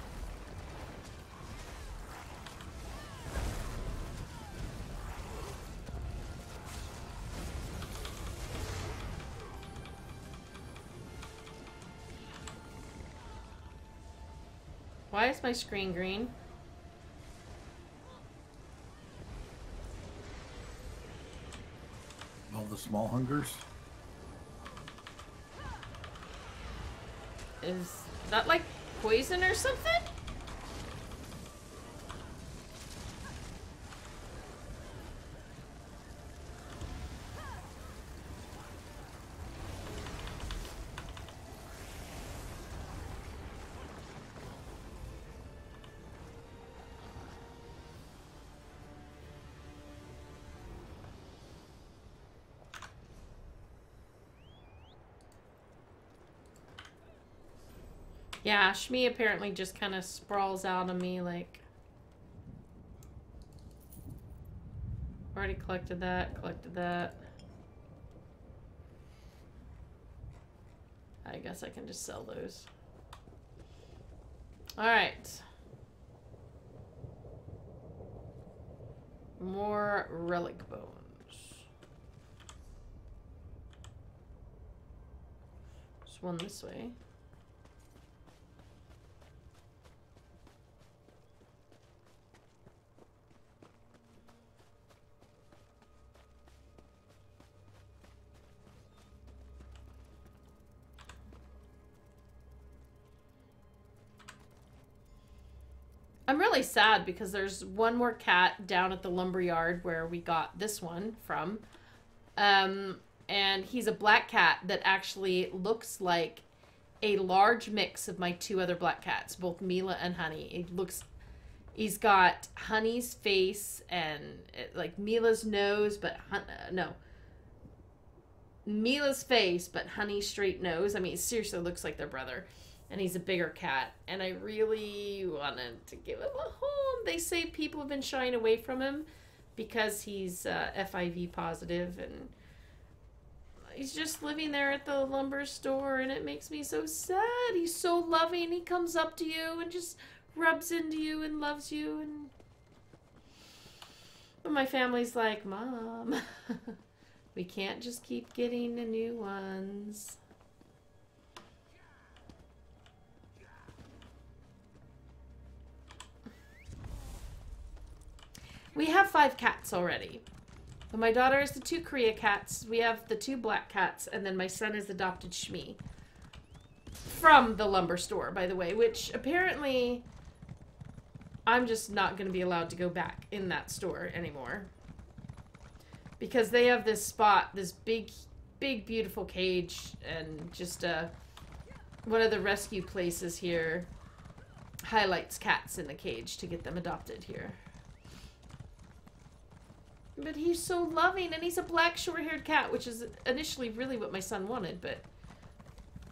Why is my screen green? All the small hungers. Is that like poison or something? Yeah, Shmi apparently just kind of sprawls out on me like. Already collected that, collected that. I guess I can just sell those. Alright. More relic bones. There's one this way. I'm really sad because there's one more cat down at the lumber yard where we got this one from. Um, and he's a black cat that actually looks like a large mix of my two other black cats, both Mila and Honey. It looks he's got Honey's face and uh, like Mila's nose, but uh, no. Mila's face, but Honey's straight nose. I mean, it seriously looks like their brother and he's a bigger cat and i really wanted to give him a home. They say people have been shying away from him because he's uh, FIV positive and he's just living there at the lumber store and it makes me so sad. He's so loving. He comes up to you and just rubs into you and loves you and but my family's like mom we can't just keep getting the new ones We have five cats already. My daughter is the two Korea cats. We have the two black cats, and then my son is adopted Shmi. From the lumber store, by the way, which apparently I'm just not going to be allowed to go back in that store anymore. Because they have this spot, this big, big, beautiful cage, and just uh, one of the rescue places here highlights cats in the cage to get them adopted here. But he's so loving, and he's a black short-haired cat, which is initially really what my son wanted, but...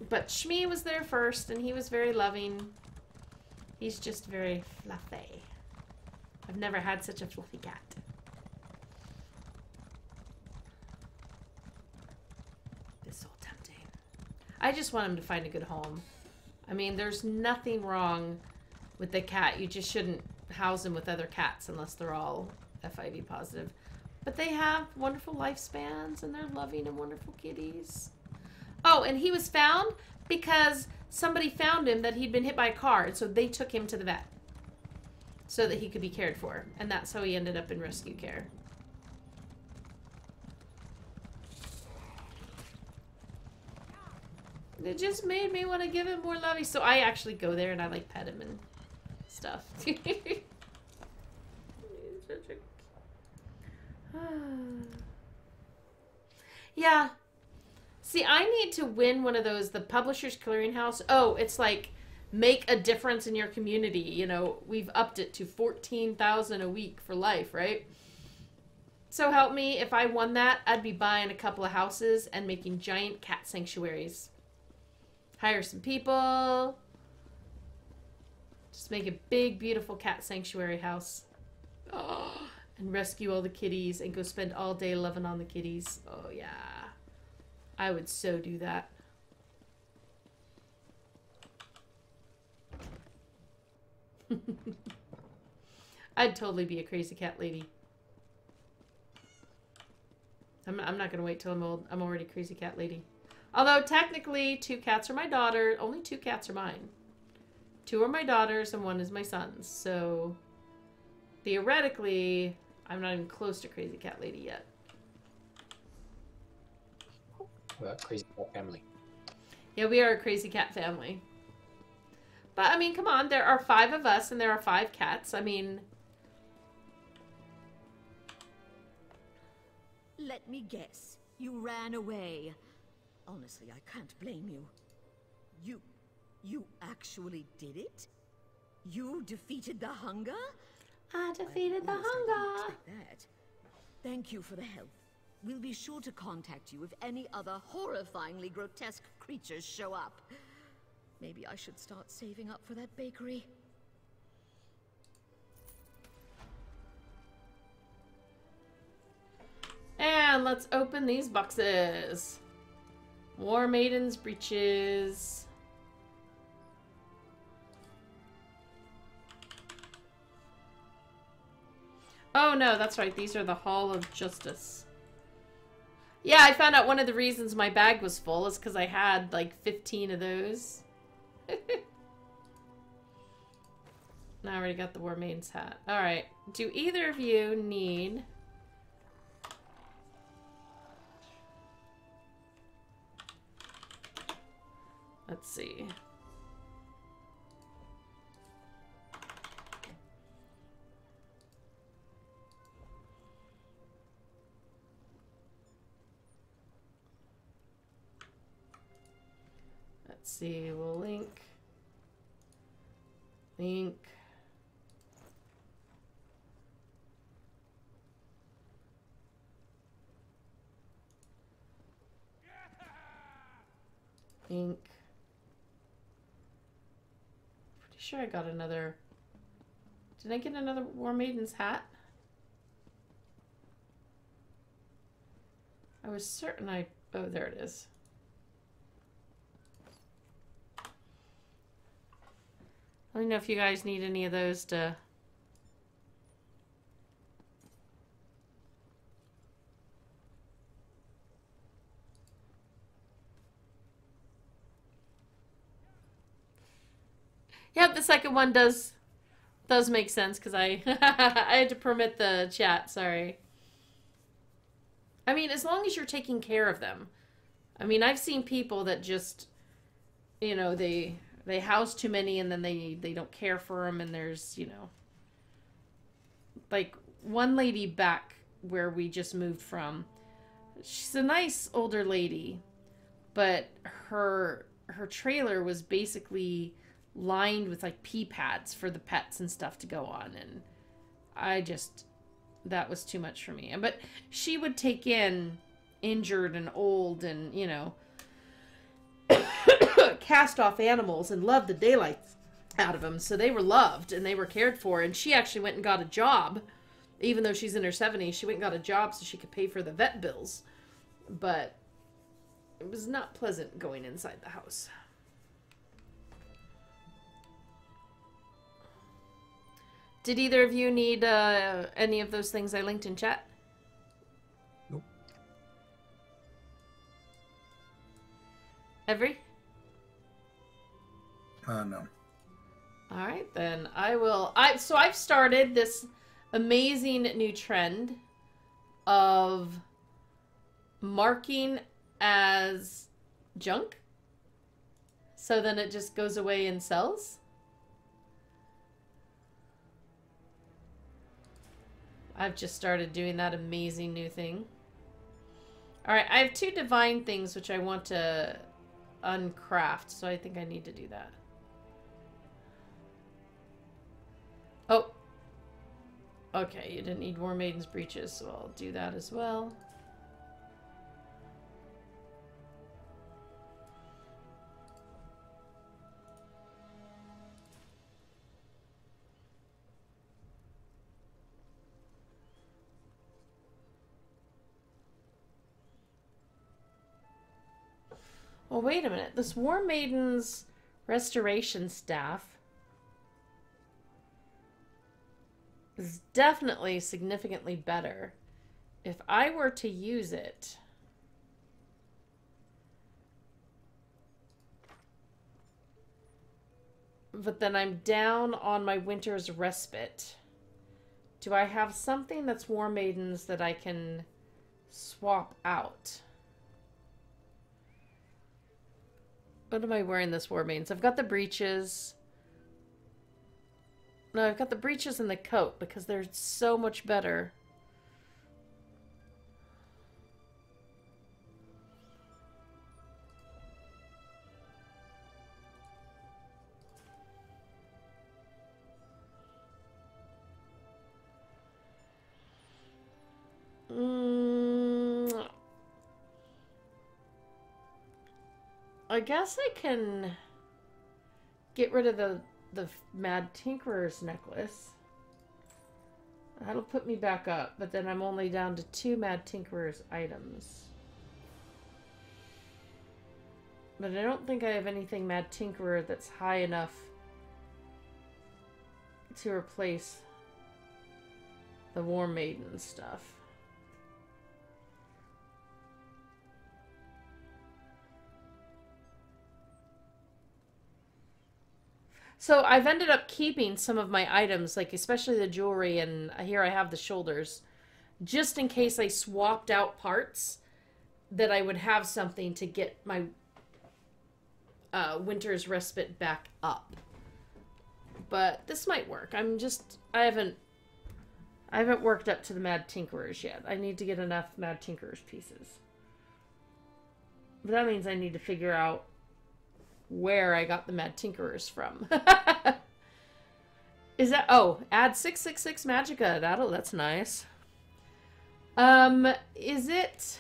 But Shmi was there first, and he was very loving. He's just very fluffy. I've never had such a fluffy cat. This so tempting. I just want him to find a good home. I mean, there's nothing wrong with the cat. You just shouldn't house him with other cats unless they're all FIV positive. But they have wonderful lifespans and they're loving and wonderful kitties. Oh, and he was found because somebody found him that he'd been hit by a car, so they took him to the vet so that he could be cared for. And that's how he ended up in rescue care. It just made me want to give him more lovey. So I actually go there and I like pet him and stuff. He's such a yeah. See, I need to win one of those, the Publishers Clearinghouse. Oh, it's like make a difference in your community. You know, we've upped it to 14,000 a week for life, right? So help me, if I won that, I'd be buying a couple of houses and making giant cat sanctuaries. Hire some people. Just make a big, beautiful cat sanctuary house. Oh and rescue all the kitties and go spend all day loving on the kitties. Oh, yeah. I would so do that. I'd totally be a crazy cat lady. I'm, I'm not going to wait till I'm old. I'm already crazy cat lady. Although, technically, two cats are my daughter. Only two cats are mine. Two are my daughters and one is my son's. So, theoretically, I'm not even close to Crazy Cat Lady yet. Well, crazy cat family. Yeah, we are a crazy cat family. But I mean, come on, there are five of us and there are five cats. I mean, Let me guess. You ran away. Honestly, I can't blame you. You... you actually did it? You defeated the hunger? I defeated the Honest, I didn't hunger. that. Thank you for the help. We'll be sure to contact you if any other horrifyingly grotesque creatures show up. Maybe I should start saving up for that bakery. And let's open these boxes. War Maiden's breeches. Oh no, that's right. These are the Hall of Justice. Yeah, I found out one of the reasons my bag was full is because I had like 15 of those. I already got the War Maiden's hat. Alright. Do either of you need... Let's see. See, we'll link. Link. Link. Pretty sure I got another. Did I get another War Maiden's hat? I was certain I. Oh, there it is. I don't know if you guys need any of those to. Yep, the second one does does make sense because I I had to permit the chat. Sorry. I mean, as long as you're taking care of them. I mean, I've seen people that just, you know, they they house too many and then they they don't care for them and there's you know. Like one lady back where we just moved from she's a nice older lady but her her trailer was basically lined with like pee pads for the pets and stuff to go on and i just that was too much for me. But she would take in injured and old and you know cast off animals and loved the daylight out of them. So they were loved and they were cared for. And she actually went and got a job, even though she's in her 70s. She went and got a job so she could pay for the vet bills. But it was not pleasant going inside the house. Did either of you need uh, any of those things I linked in chat? Every? Uh, no. All right, then I will. I so I've started this amazing new trend of marking as junk. So then it just goes away and sells. I've just started doing that amazing new thing. All right, I have two divine things which I want to uncraft, so I think I need to do that. Oh. Okay, you didn't need War Maiden's breeches, so I'll do that as well. Well, wait a minute. This War Maiden's restoration staff is definitely significantly better. If I were to use it, but then I'm down on my winter's respite. Do I have something that's War Maidens that I can swap out? What am I wearing this War Maidens? I've got the breeches. No, I've got the breeches and the coat because they're so much better. I guess I can get rid of the the Mad Tinkerer's necklace. That'll put me back up, but then I'm only down to two Mad Tinkerer's items. But I don't think I have anything Mad Tinkerer that's high enough to replace the War Maiden stuff. So I've ended up keeping some of my items, like especially the jewelry, and here I have the shoulders, just in case I swapped out parts, that I would have something to get my uh, winter's respite back up. But this might work. I'm just I haven't I haven't worked up to the Mad Tinkerers yet. I need to get enough Mad Tinkerers pieces. But that means I need to figure out where I got the Mad Tinkerers from. Is that oh, add 666 Magicka. That'll that's nice. Um is it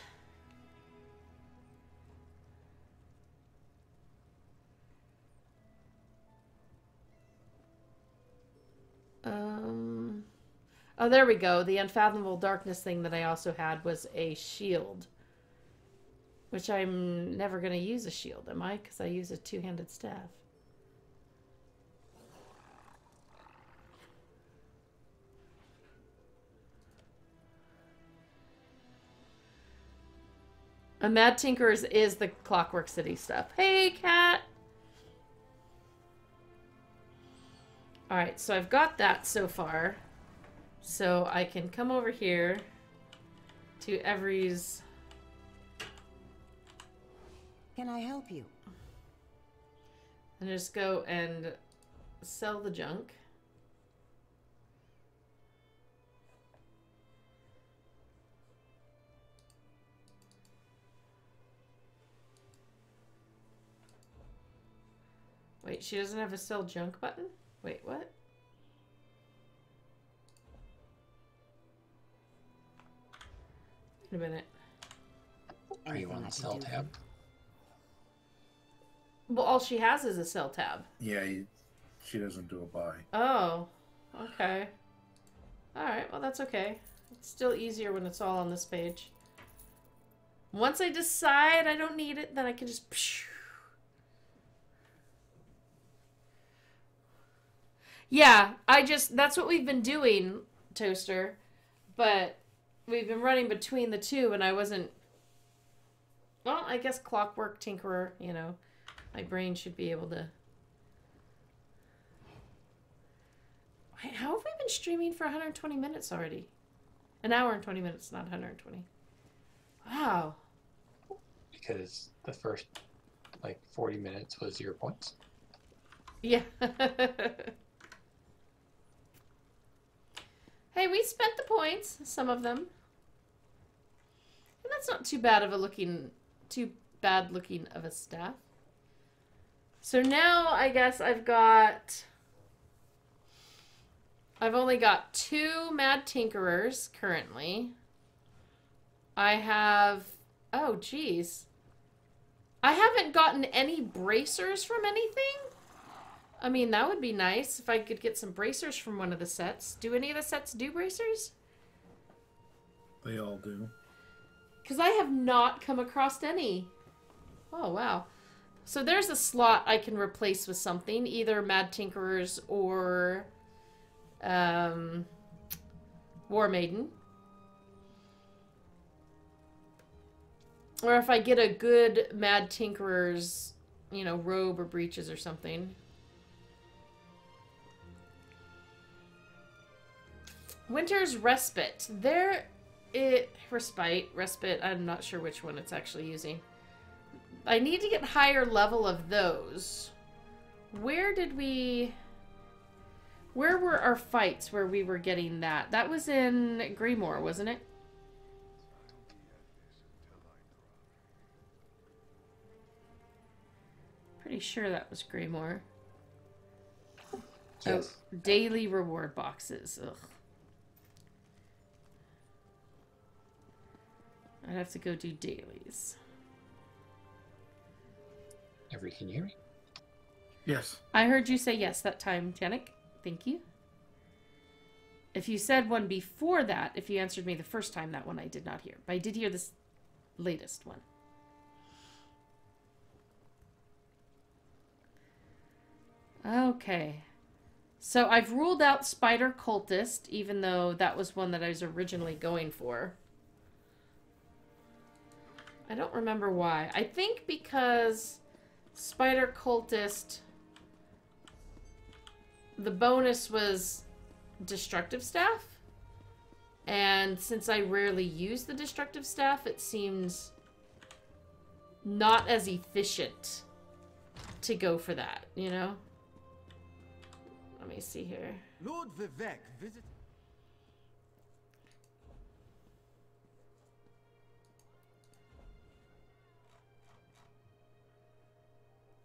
Um Oh, there we go. The unfathomable darkness thing that I also had was a shield. Which I'm never going to use a shield, am I? Because I use a two handed staff. A Mad Tinkers is the Clockwork City stuff. Hey, cat! Alright, so I've got that so far. So I can come over here to Every's Can I help you? and just go and sell the junk. Wait, she doesn't have a sell junk button? Wait, what? Wait a minute. Are you on the sell cell do tab? Well, all she has is a sell tab. Yeah, you, she doesn't do a buy. Oh, okay. Alright, well, that's okay. It's still easier when it's all on this page. Once I decide I don't need it, then I can just. Yeah, I just. That's what we've been doing, Toaster. But we've been running between the two, and I wasn't. Well, I guess Clockwork Tinkerer, you know. My brain should be able to. How have we been streaming for 120 minutes already? An hour and 20 minutes, not 120. Wow. Because the first like 40 minutes was your points. Yeah. hey, we spent the points, some of them. And that's not too bad of a looking, too bad looking of a staff. So now I guess I've got. I've only got two Mad Tinkerers currently. I have. Oh, geez. I haven't gotten any bracers from anything. I mean, that would be nice if I could get some bracers from one of the sets. Do any of the sets do bracers? They all do. Because I have not come across any. Oh, wow. So there's a slot I can replace with something, either Mad Tinkerers or um, War Maiden. Or if I get a good Mad Tinkerer's, you know, robe or breeches or something. Winter's Respite. There, it respite, respite. I'm not sure which one it's actually using. I need to get higher level of those. Where did we... Where were our fights where we were getting that? That was in Greymoor, wasn't it? Pretty sure that was Greymoor. Oh, yes. Oh, daily reward boxes. Ugh. I'd have to go do dailies. Every can you hear me? Yes. I heard you say yes that time, Janik. Thank you. If you said one before that, if you answered me the first time, that one I did not hear. But I did hear this latest one. Okay. So I've ruled out Spider Cultist, even though that was one that I was originally going for. I don't remember why. I think because Spider Cultist, the bonus was Destructive Staff. And since I rarely use the Destructive Staff, it seems not as efficient to go for that, you know? Let me see here. Lord Vivek.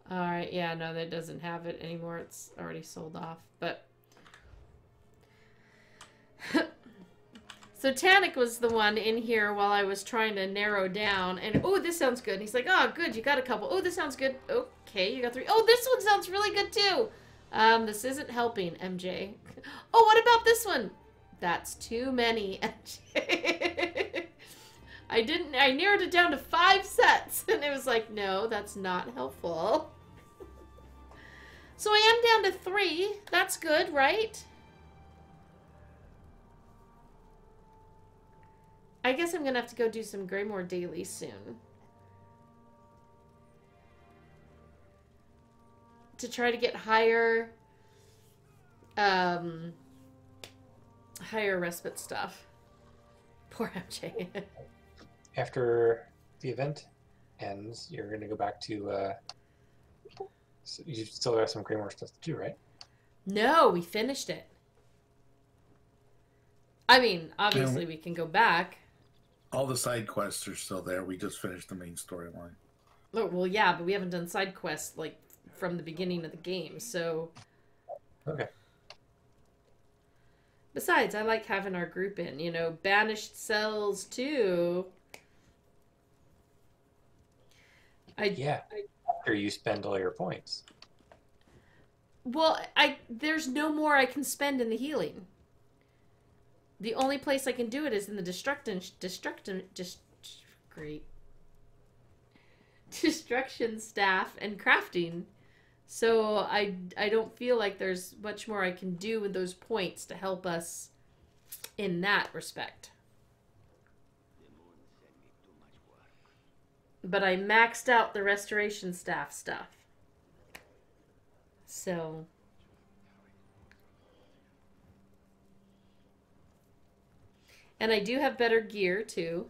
All right, yeah, no, that doesn't have it anymore. It's already sold off. But so Tannic was the one in here while I was trying to narrow down. And oh, this sounds good. And he's like, oh, good, you got a couple. Oh, this sounds good. Okay, you got three. Oh, this one sounds really good too. Um, this isn't helping, MJ. Oh, what about this one? That's too many, MJ. I didn't. I narrowed it down to five sets, and it was like, no, that's not helpful. So I am down to three. That's good, right? I guess I'm gonna have to go do some Greymoor daily soon. To try to get higher, um, higher respite stuff. Poor MJ. After the event ends, you're going to go back to. Uh, so you still have some Greymoor stuff to do, right? No, we finished it. I mean, obviously Yeah. we can go back. All the side quests are still there. We just finished the main storyline. Oh, well, yeah, but we haven't done side quests like from the beginning of the game. So, Okay. besides, I like having our group in. You know, banished cells too. I Yeah. After you spend all your points. Well, I there's no more I can spend in the healing. The only place I can do it is in the destruction destruction just great destruction staff and crafting. So I I don't feel like there's much more I can do with those points to help us in that respect. But I maxed out the restoration staff stuff. So And I do have better gear too.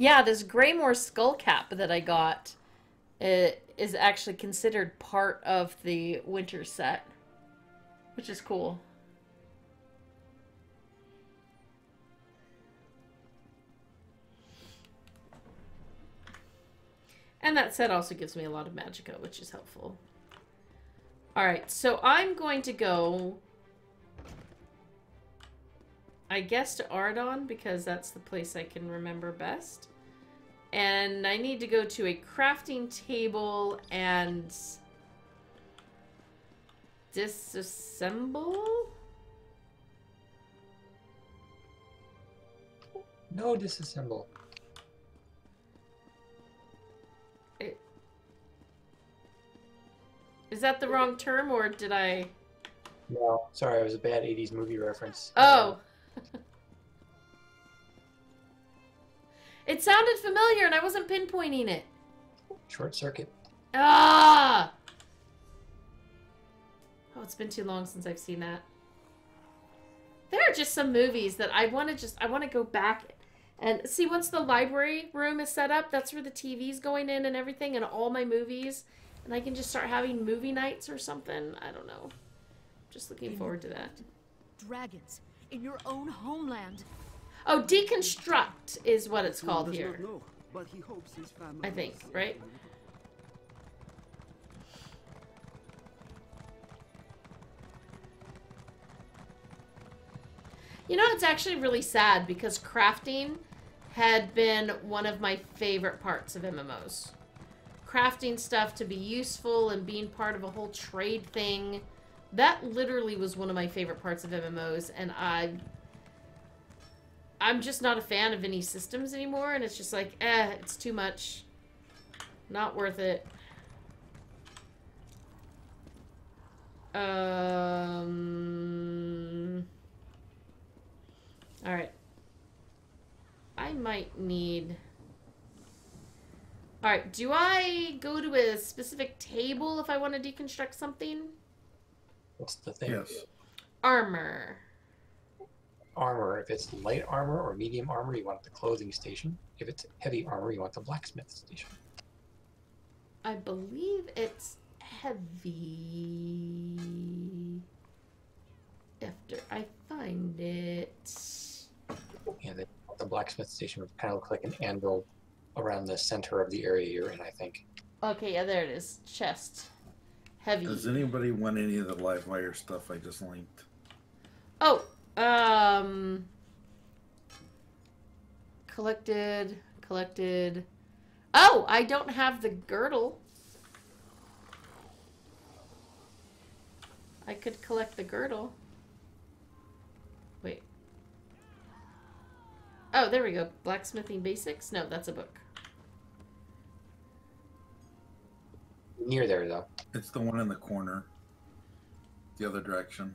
Yeah, this Greymoor skull cap that I got is actually considered part of the winter set, which is cool. And that set also gives me a lot of magicka, which is helpful. Alright, so I'm going to go, I guess, to Ardon, because that's the place I can remember best. And I need to go to a crafting table and disassemble? No disassemble. Is that the wrong term, or did I... No, sorry, it was a bad 80s movie reference. Oh. it sounded familiar and I wasn't pinpointing it. Short circuit. Ah! Oh, it's been too long since I've seen that. There are just some movies that I want to just I want to go back and see once the library room is set up, that's where the TV's going in and everything and all my movies and I can just start having movie nights or something. I don't know. Just looking forward to that. Dragons in your own homeland. Oh, deconstruct is what it's called here. know, but he hopes his family I think, right? You know, it's actually really sad because crafting had been one of my favorite parts of MMOs. Crafting stuff to be useful and being part of a whole trade thing. That literally was one of my favorite parts of MMOs, and I. I'm just not a fan of any systems anymore, and it's just like, eh, it's too much. Not worth it. Um. Alright. I might need. Alright, do I go to a specific table if I want to deconstruct something? What's the thing? Yes. Armor. Armor. If it's light armor or medium armor, you want the clothing station. If it's heavy armor, you want the blacksmith station. I believe it's heavy. After I find it. Yeah, the, the blacksmith station would kind of look like an anvil around the center of the area you're in, I think. Okay, yeah, there it is. Chest. Heavy. Does anybody want any of the Livewire stuff I just linked? Oh, um. Collected, collected. Oh, I don't have the girdle. I could collect the girdle. Wait. Oh, there we go. Blacksmithing basics? No, that's a book. Near there, though. It's the one in the corner. The other direction.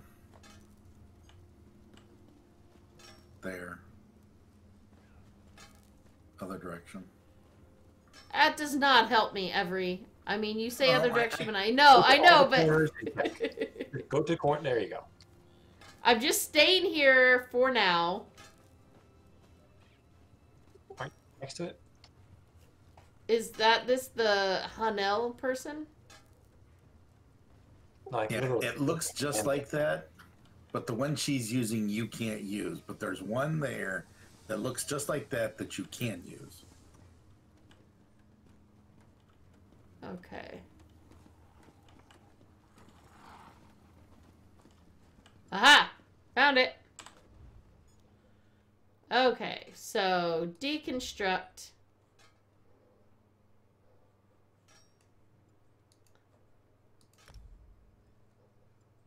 There. Other direction. That does not help me, Every. I mean, you say Oh, other I- direction, and I know, I know, but corners and check. Go to the corner. There you go. I'm just staying here for now. Next to it. Is that this the Hanel person? Like Yeah, literally. it looks just And- like that, but the one she's using you can't use. But there's one there that looks just like that that you can use. Okay. Aha! Found it! Okay, so deconstruct.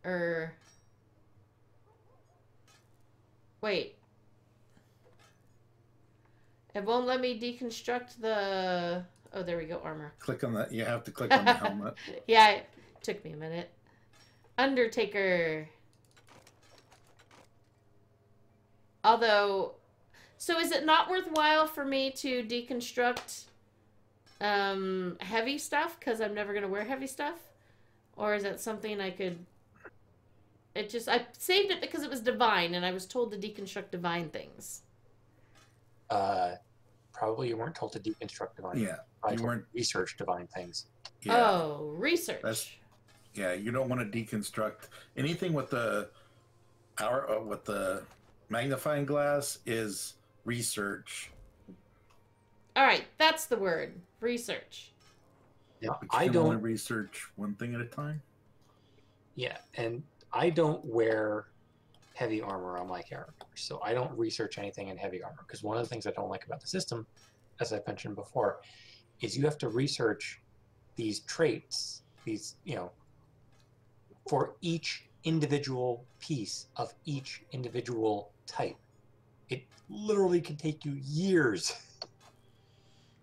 Er. Wait. It won't let me deconstruct the. Oh, there we go, armor. Click on that. You have to click on the helmet. yeah, it took me a minute. Undertaker. Although, so is it not worthwhile for me to deconstruct um, heavy stuff because I'm never gonna wear heavy stuff, or is that something I could? It just I saved it because it was divine, and I was told to deconstruct divine things. Uh, probably you weren't told to deconstruct divine. Yeah, Probably you told weren't. research divine things. Yeah, Oh, research. That's- yeah. You don't want to deconstruct anything with the our uh, with the magnifying glass is research. All right, that's the word. Research. Yeah, I don't. research one thing at a time. Yeah, and I don't wear heavy armor on my character, so I don't research anything in heavy armor. Because one of the things I don't like about the system, as I mentioned before, is you have to research these traits, these you know, for each individual piece of each individual type. It literally can take you years.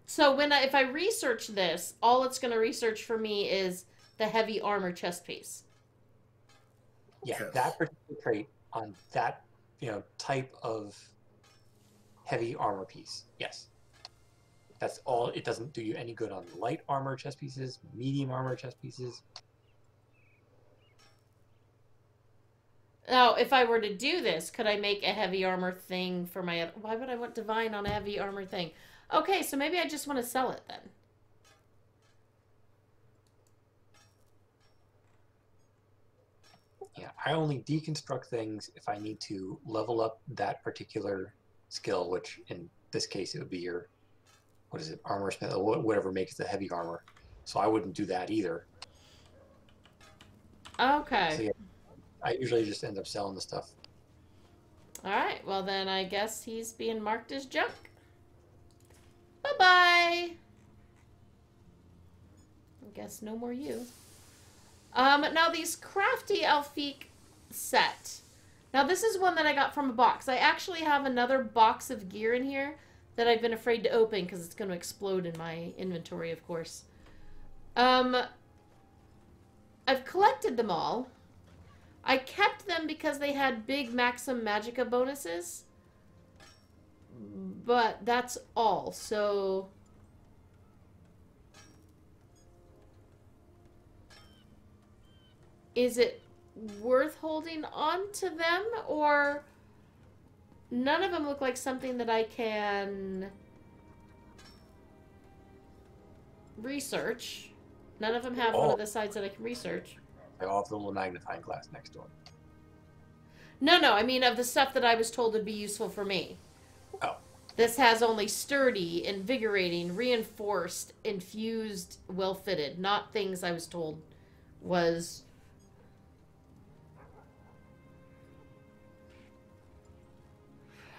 So when I, if I research this, all it's going to research for me is the heavy armor chest piece. Yeah, Yes. that particular trait on that you know type of heavy armor piece. Yes, that's all. It doesn't do you any good on light armor chest pieces, medium armor chest pieces. Now, if I were to do this, could I make a heavy armor thing for my? Why would I want divine on a heavy armor thing? Okay, so maybe I just want to sell it then. Yeah, I only deconstruct things if I need to level up that particular skill, which in this case it would be your what is it, armor smith, whatever makes the heavy armor. So I wouldn't do that either. So Okay. yeah, I usually just end up selling the stuff. Alright, well then I guess he's being marked as junk. Bye bye. I guess no more you. Um, now these crafty Alfiq set. Now this is one that I got from a box. I actually have another box of gear in here that I've been afraid to open because it's going to explode in my inventory, of course. Um, I've collected them all. I kept them because they had big Maxim Magicka bonuses. But that's all. So is it worth holding on to them or none of them look like something that I can research. None of them have one Oh. of the sides that I can research. I all have the little magnifying glass next to them. No, no, I mean of the stuff that I was told would be useful for me. Oh. This has only sturdy, invigorating, reinforced, infused, well fitted, not things I was told was.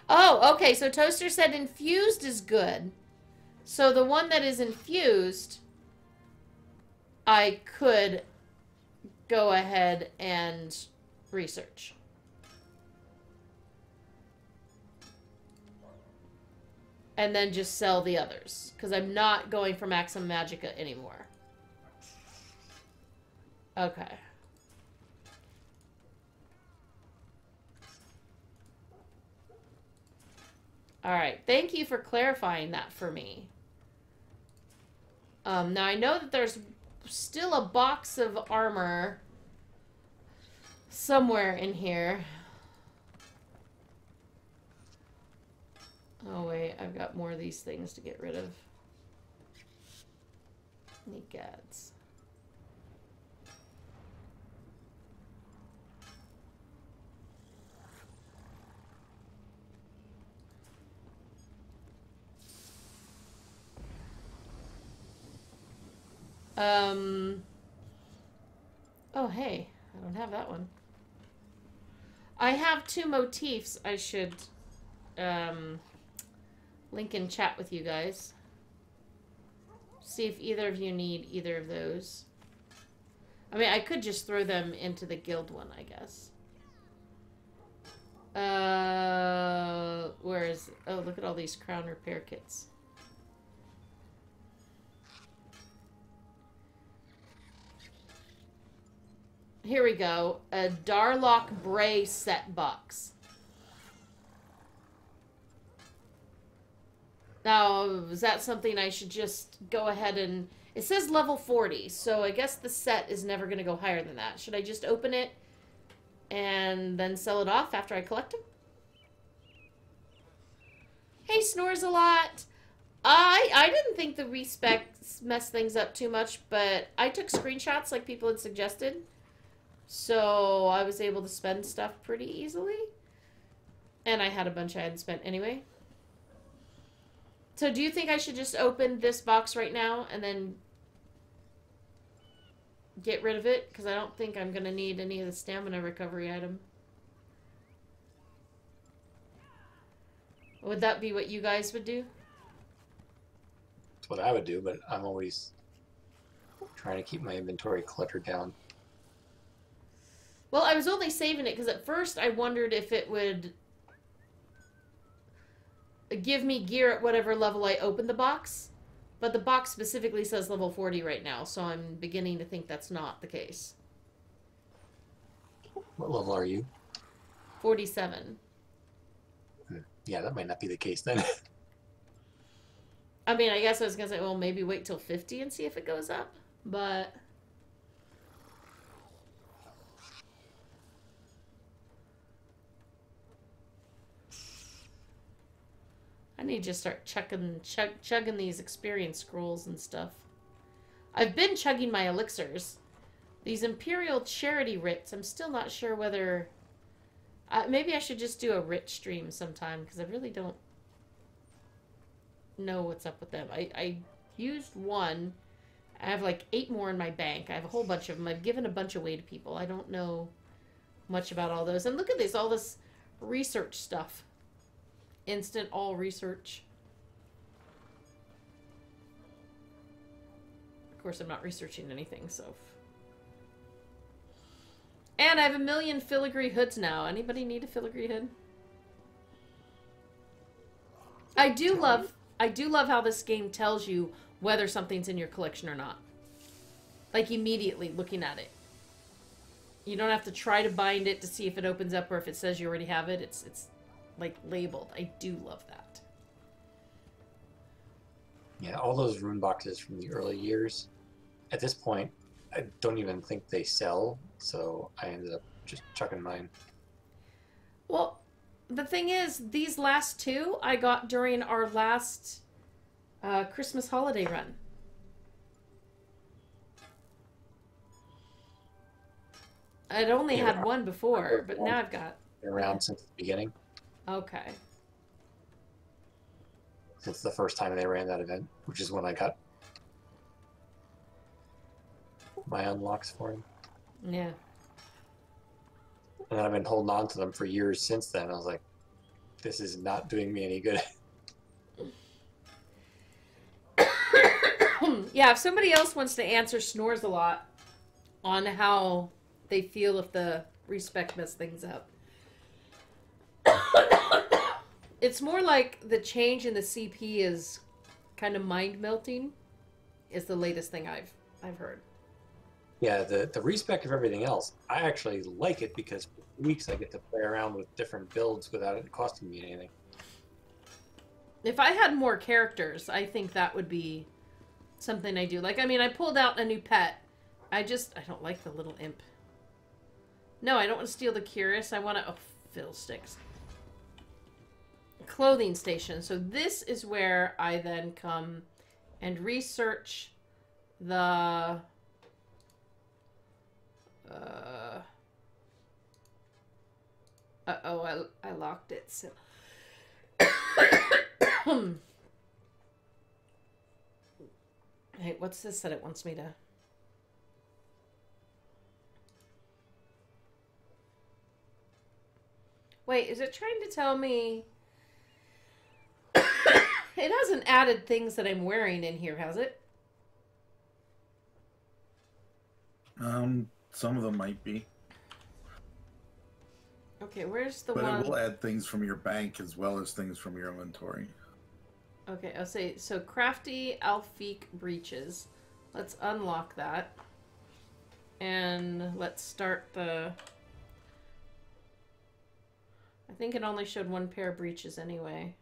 Oh, okay, so Toaster said infused is good. So the one that is infused, I could go ahead and research. and then just sell the others because I'm not going for Maxim Magicka anymore. Okay. All right. Thank you for clarifying that for me. Um, now I know that there's still a box of armor somewhere in here. Oh wait, I've got more of these things to get rid of. Negads. Um. Oh, hey, I don't have that one. I have two motifs I should um, link in chat with you guys. See if either of you need either of those. I mean, I could just throw them into the guild one, I guess. Uh, where is? Oh, look at all these crown repair kits. Here we go. A Darloc Brae set box. Now, is that something I should just go ahead and... It says level 40, so I guess the set is never going to go higher than that. Should I just open it and then sell it off after I collect them? Hey, Snores a lot. I I didn't think the respecs messed things up too much, but I took screenshots like people had suggested. So I was able to spend stuff pretty easily. And I had a bunch I hadn't spent anyway. So do you think I should just open this box right now and then get rid of it? Because I don't think I'm going to need any of the stamina recovery item. Would that be what you guys would do? That's what I would do, but I'm always trying to keep my inventory cluttered down. Well, I was only saving it because at first I wondered if it would give me gear at whatever level I open the box. But the box specifically says level 40 right now, so I'm beginning to think that's not the case. What level are you? 47. Yeah, that might not be the case then. I mean, I guess I was going to say, well, maybe wait till 50 and see if it goes up. But. I need to start chugging, chug, chugging these experience scrolls and stuff. I've been chugging my elixirs. These Imperial Charity writs, I'm still not sure whether... Uh, maybe I should just do a writ stream sometime, because I really don't know what's up with them. I, I used one. I have like eight more in my bank. I have a whole bunch of them. I've given a bunch away to people. I don't know much about all those. And look at this, all this research stuff. Instant all research. Of course, I'm not researching anything, so. And I have a million filigree hoods now. Anybody need a filigree hood? I do love I do love how this game tells you whether something's in your collection or not. Like immediately looking at it. You don't have to try to bind it to see if it opens up or if it says you already have it. It's it's like labeled. I do love that. Yeah, all those rune boxes from the early years. At this point, I don't even think they sell, so I ended up just chucking mine. Well, the thing is, these last two I got during our last uh, Christmas holiday run. I'd only Yeah, had one before, but now I've got. Been around since the beginning, Okay. since the first time they ran that event, which is when I got my unlocks for him. Yeah. And I've been holding on to them for years since then. I was like, this is not doing me any good. yeah, if somebody else wants to answer snores a lot on how they feel if the respect mess things up. It's more like the change in the CP is kind of mind melting is the latest thing I've I've heard. Yeah, the the respec of everything else, I actually like it because for weeks I get to play around with different builds without it costing me anything. If I had more characters, I think that would be something I do. Like, I mean, I pulled out a new pet. I just, I don't like the little imp. No, I don't want to steal the curious. I want to, oh, fiddlesticks. Clothing station. So this is where I then come and research the, uh, uh-oh, I, I locked it, so... Hey, what's this that it wants me to? Wait, is it trying to tell me? It hasn't added things that I'm wearing in here, has it? Um, some of them might be, Okay, where's the but one? it will add things from your bank as well as things from your inventory. Okay, I'll say so. Crafty Alfiq breeches. Let's unlock that, and let's start the. I think it only showed one pair of breeches anyway.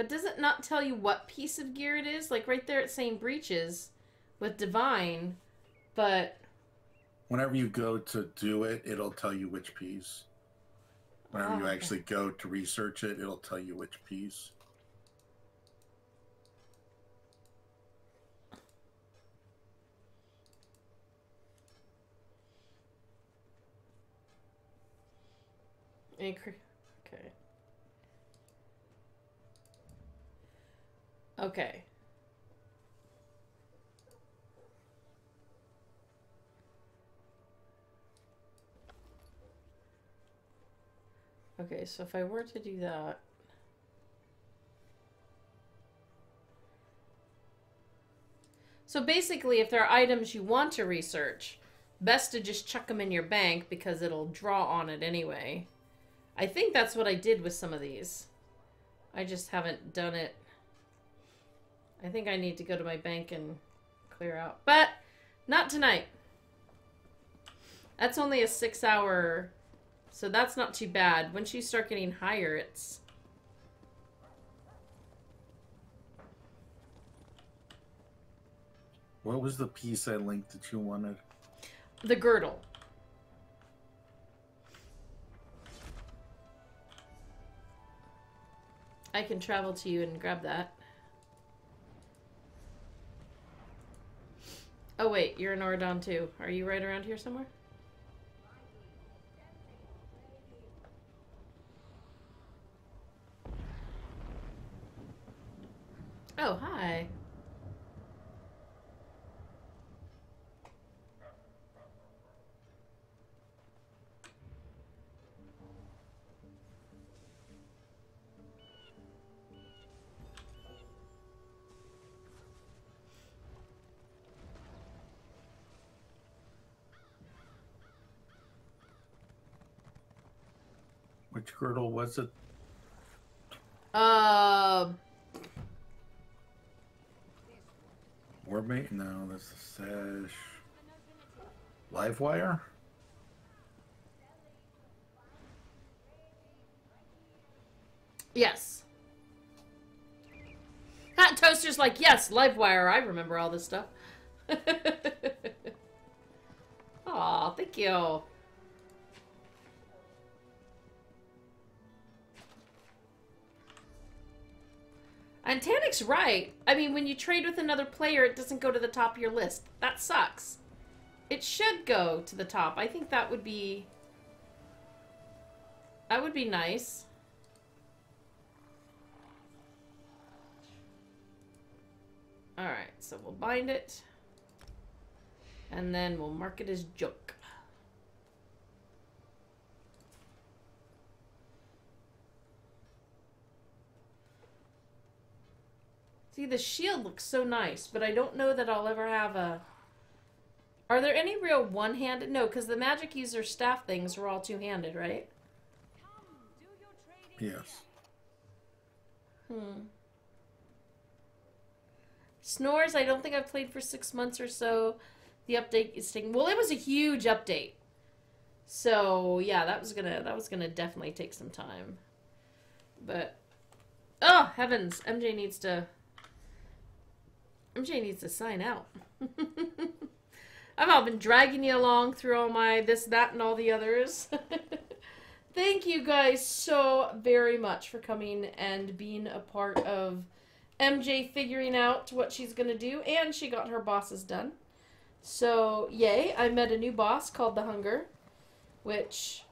But does it not tell you what piece of gear it is? Like right there, it's saying breeches with divine, but Whenever you go to do it, it'll tell you which piece. Whenever Oh, you okay. actually go to research it, it'll tell you which piece. Incre- okay. Okay. Okay, so if I were to do that. So basically, if there are items you want to research, best to just chuck them in your bank because it'll draw on it anyway. I think that's what I did with some of these. I just haven't done it. I think I need to go to my bank and clear out. But not tonight. That's only a six hour. So that's not too bad. Once you start getting higher, it's. What was the piece I linked that you wanted? The girdle. I can travel to you and grab that. Oh wait, you're in Auridon too. Are you right around here somewhere? Oh, hi. Girdle was it? Um. Uh, Warmate? No, this is Sash. Livewire? yes. Hot Toaster's like, yes, Livewire. I remember all this stuff. Aw, thank you. And Tanik's right. I mean, when you trade with another player, it doesn't go to the top of your list. That sucks. It should go to the top. I think that would be... That would be nice. Alright, so we'll bind it. And then we'll mark it as junk. See, the shield looks so nice, but I don't know that I'll ever have a... Are there any real one-handed? No, because the magic user staff things were all two-handed, right? Yes. Hmm. Snores, I don't think I've played for six months or so. The update is taking well, it was a huge update. So yeah, that was gonna that was gonna definitely take some time. But oh heavens, MJ needs to MJ needs to sign out. I've all been dragging you along through all my this, that, and all the others. Thank you guys so very much for coming and being a part of MJ figuring out what she's gonna do, and she got her bosses done. So, yay, I met a new boss called the Hunger, which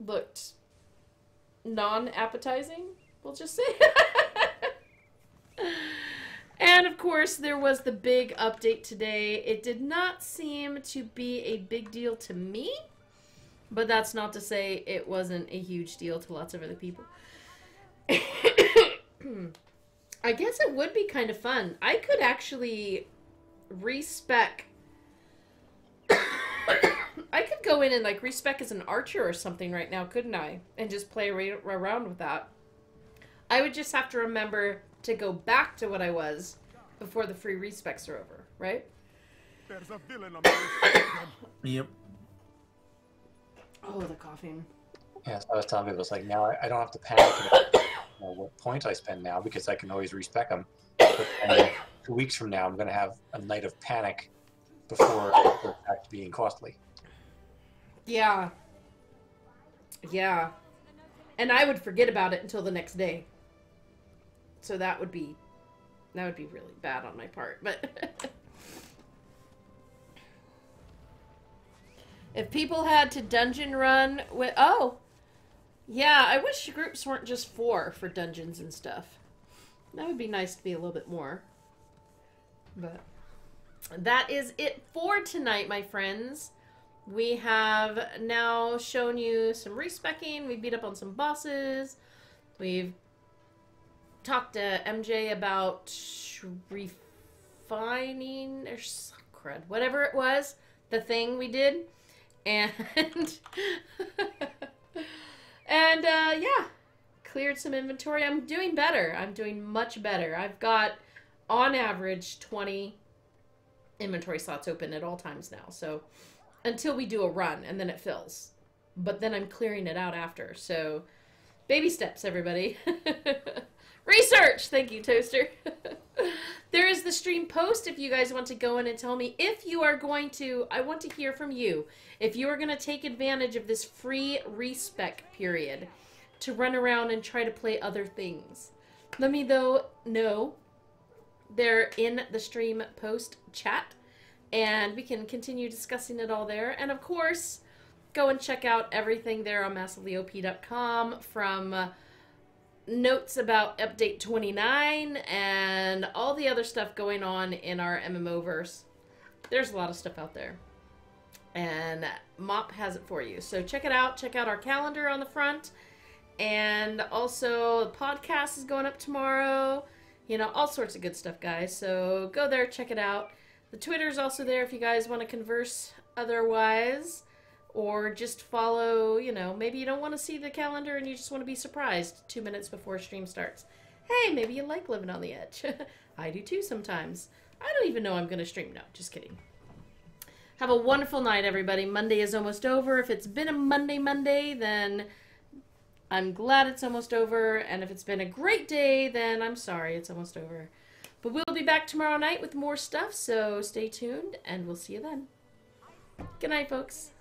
looked non appetizing, we'll just say. and of course, there was the big update today. It did not seem to be a big deal to me, but that's not to say it wasn't a huge deal to lots of other people. I guess it would be kind of fun. I could actually respec. I could go in and like respec as an archer or something right now, couldn't I? And just play around with that. I would just have to remember to go back to what I was before the free respecs are over, right? There's a villain on my Yep. Oh, the coughing. Yeah, so I was telling people, it's like now I, I don't have to panic about you know, what points I spend now because I can always respec them. But then two weeks from now, I'm going to have a night of panic before it goes back being costly. Yeah. Yeah. And I would forget about it until the next day. So that would be that would be really bad on my part, but If people had to dungeon run with oh. Yeah, I wish groups weren't just four for dungeons and stuff. That would be nice to be a little bit more. But that is it for tonight, my friends. We have now shown you some respecking. We beat up on some bosses. We've talked to MJ about refining or crud, whatever it was, the thing we did, and and uh, yeah, cleared some inventory. I'm doing better. I'm doing much better. I've got on average 20 inventory slots open at all times now. So until we do a run and then it fills. But then I'm clearing it out after. So baby steps, everybody. Research! Thank you, Toaster. there is the stream post if you guys want to go in and tell me if you are going to. I want to hear from you. If you are going to take advantage of this free respec period to run around and try to play other things. Let me, though, know. They're in the stream post chat and we can continue discussing it all there. And of course, go and check out everything there on massivelyop.com from uh, notes about update 29 and all the other stuff going on in our MMO verse. There's a lot of stuff out there. And Mop has it for you. So check it out. Check out our calendar on the front. And also, the podcast is going up tomorrow. You know, all sorts of good stuff, guys. So go there, check it out. The Twitter is also there if you guys want to converse otherwise. Or just follow, you know, maybe you don't want to see the calendar and you just want to be surprised two minutes before stream starts. Hey, maybe you like living on the edge. I do too sometimes. I don't even know I'm going to stream. No, just kidding. Have a wonderful night, everybody. Monday is almost over. If it's been a Monday, Monday, then I'm glad it's almost over. And if it's been a great day, then I'm sorry it's almost over. But we'll be back tomorrow night with more stuff, so stay tuned and we'll see you then. Good night, folks.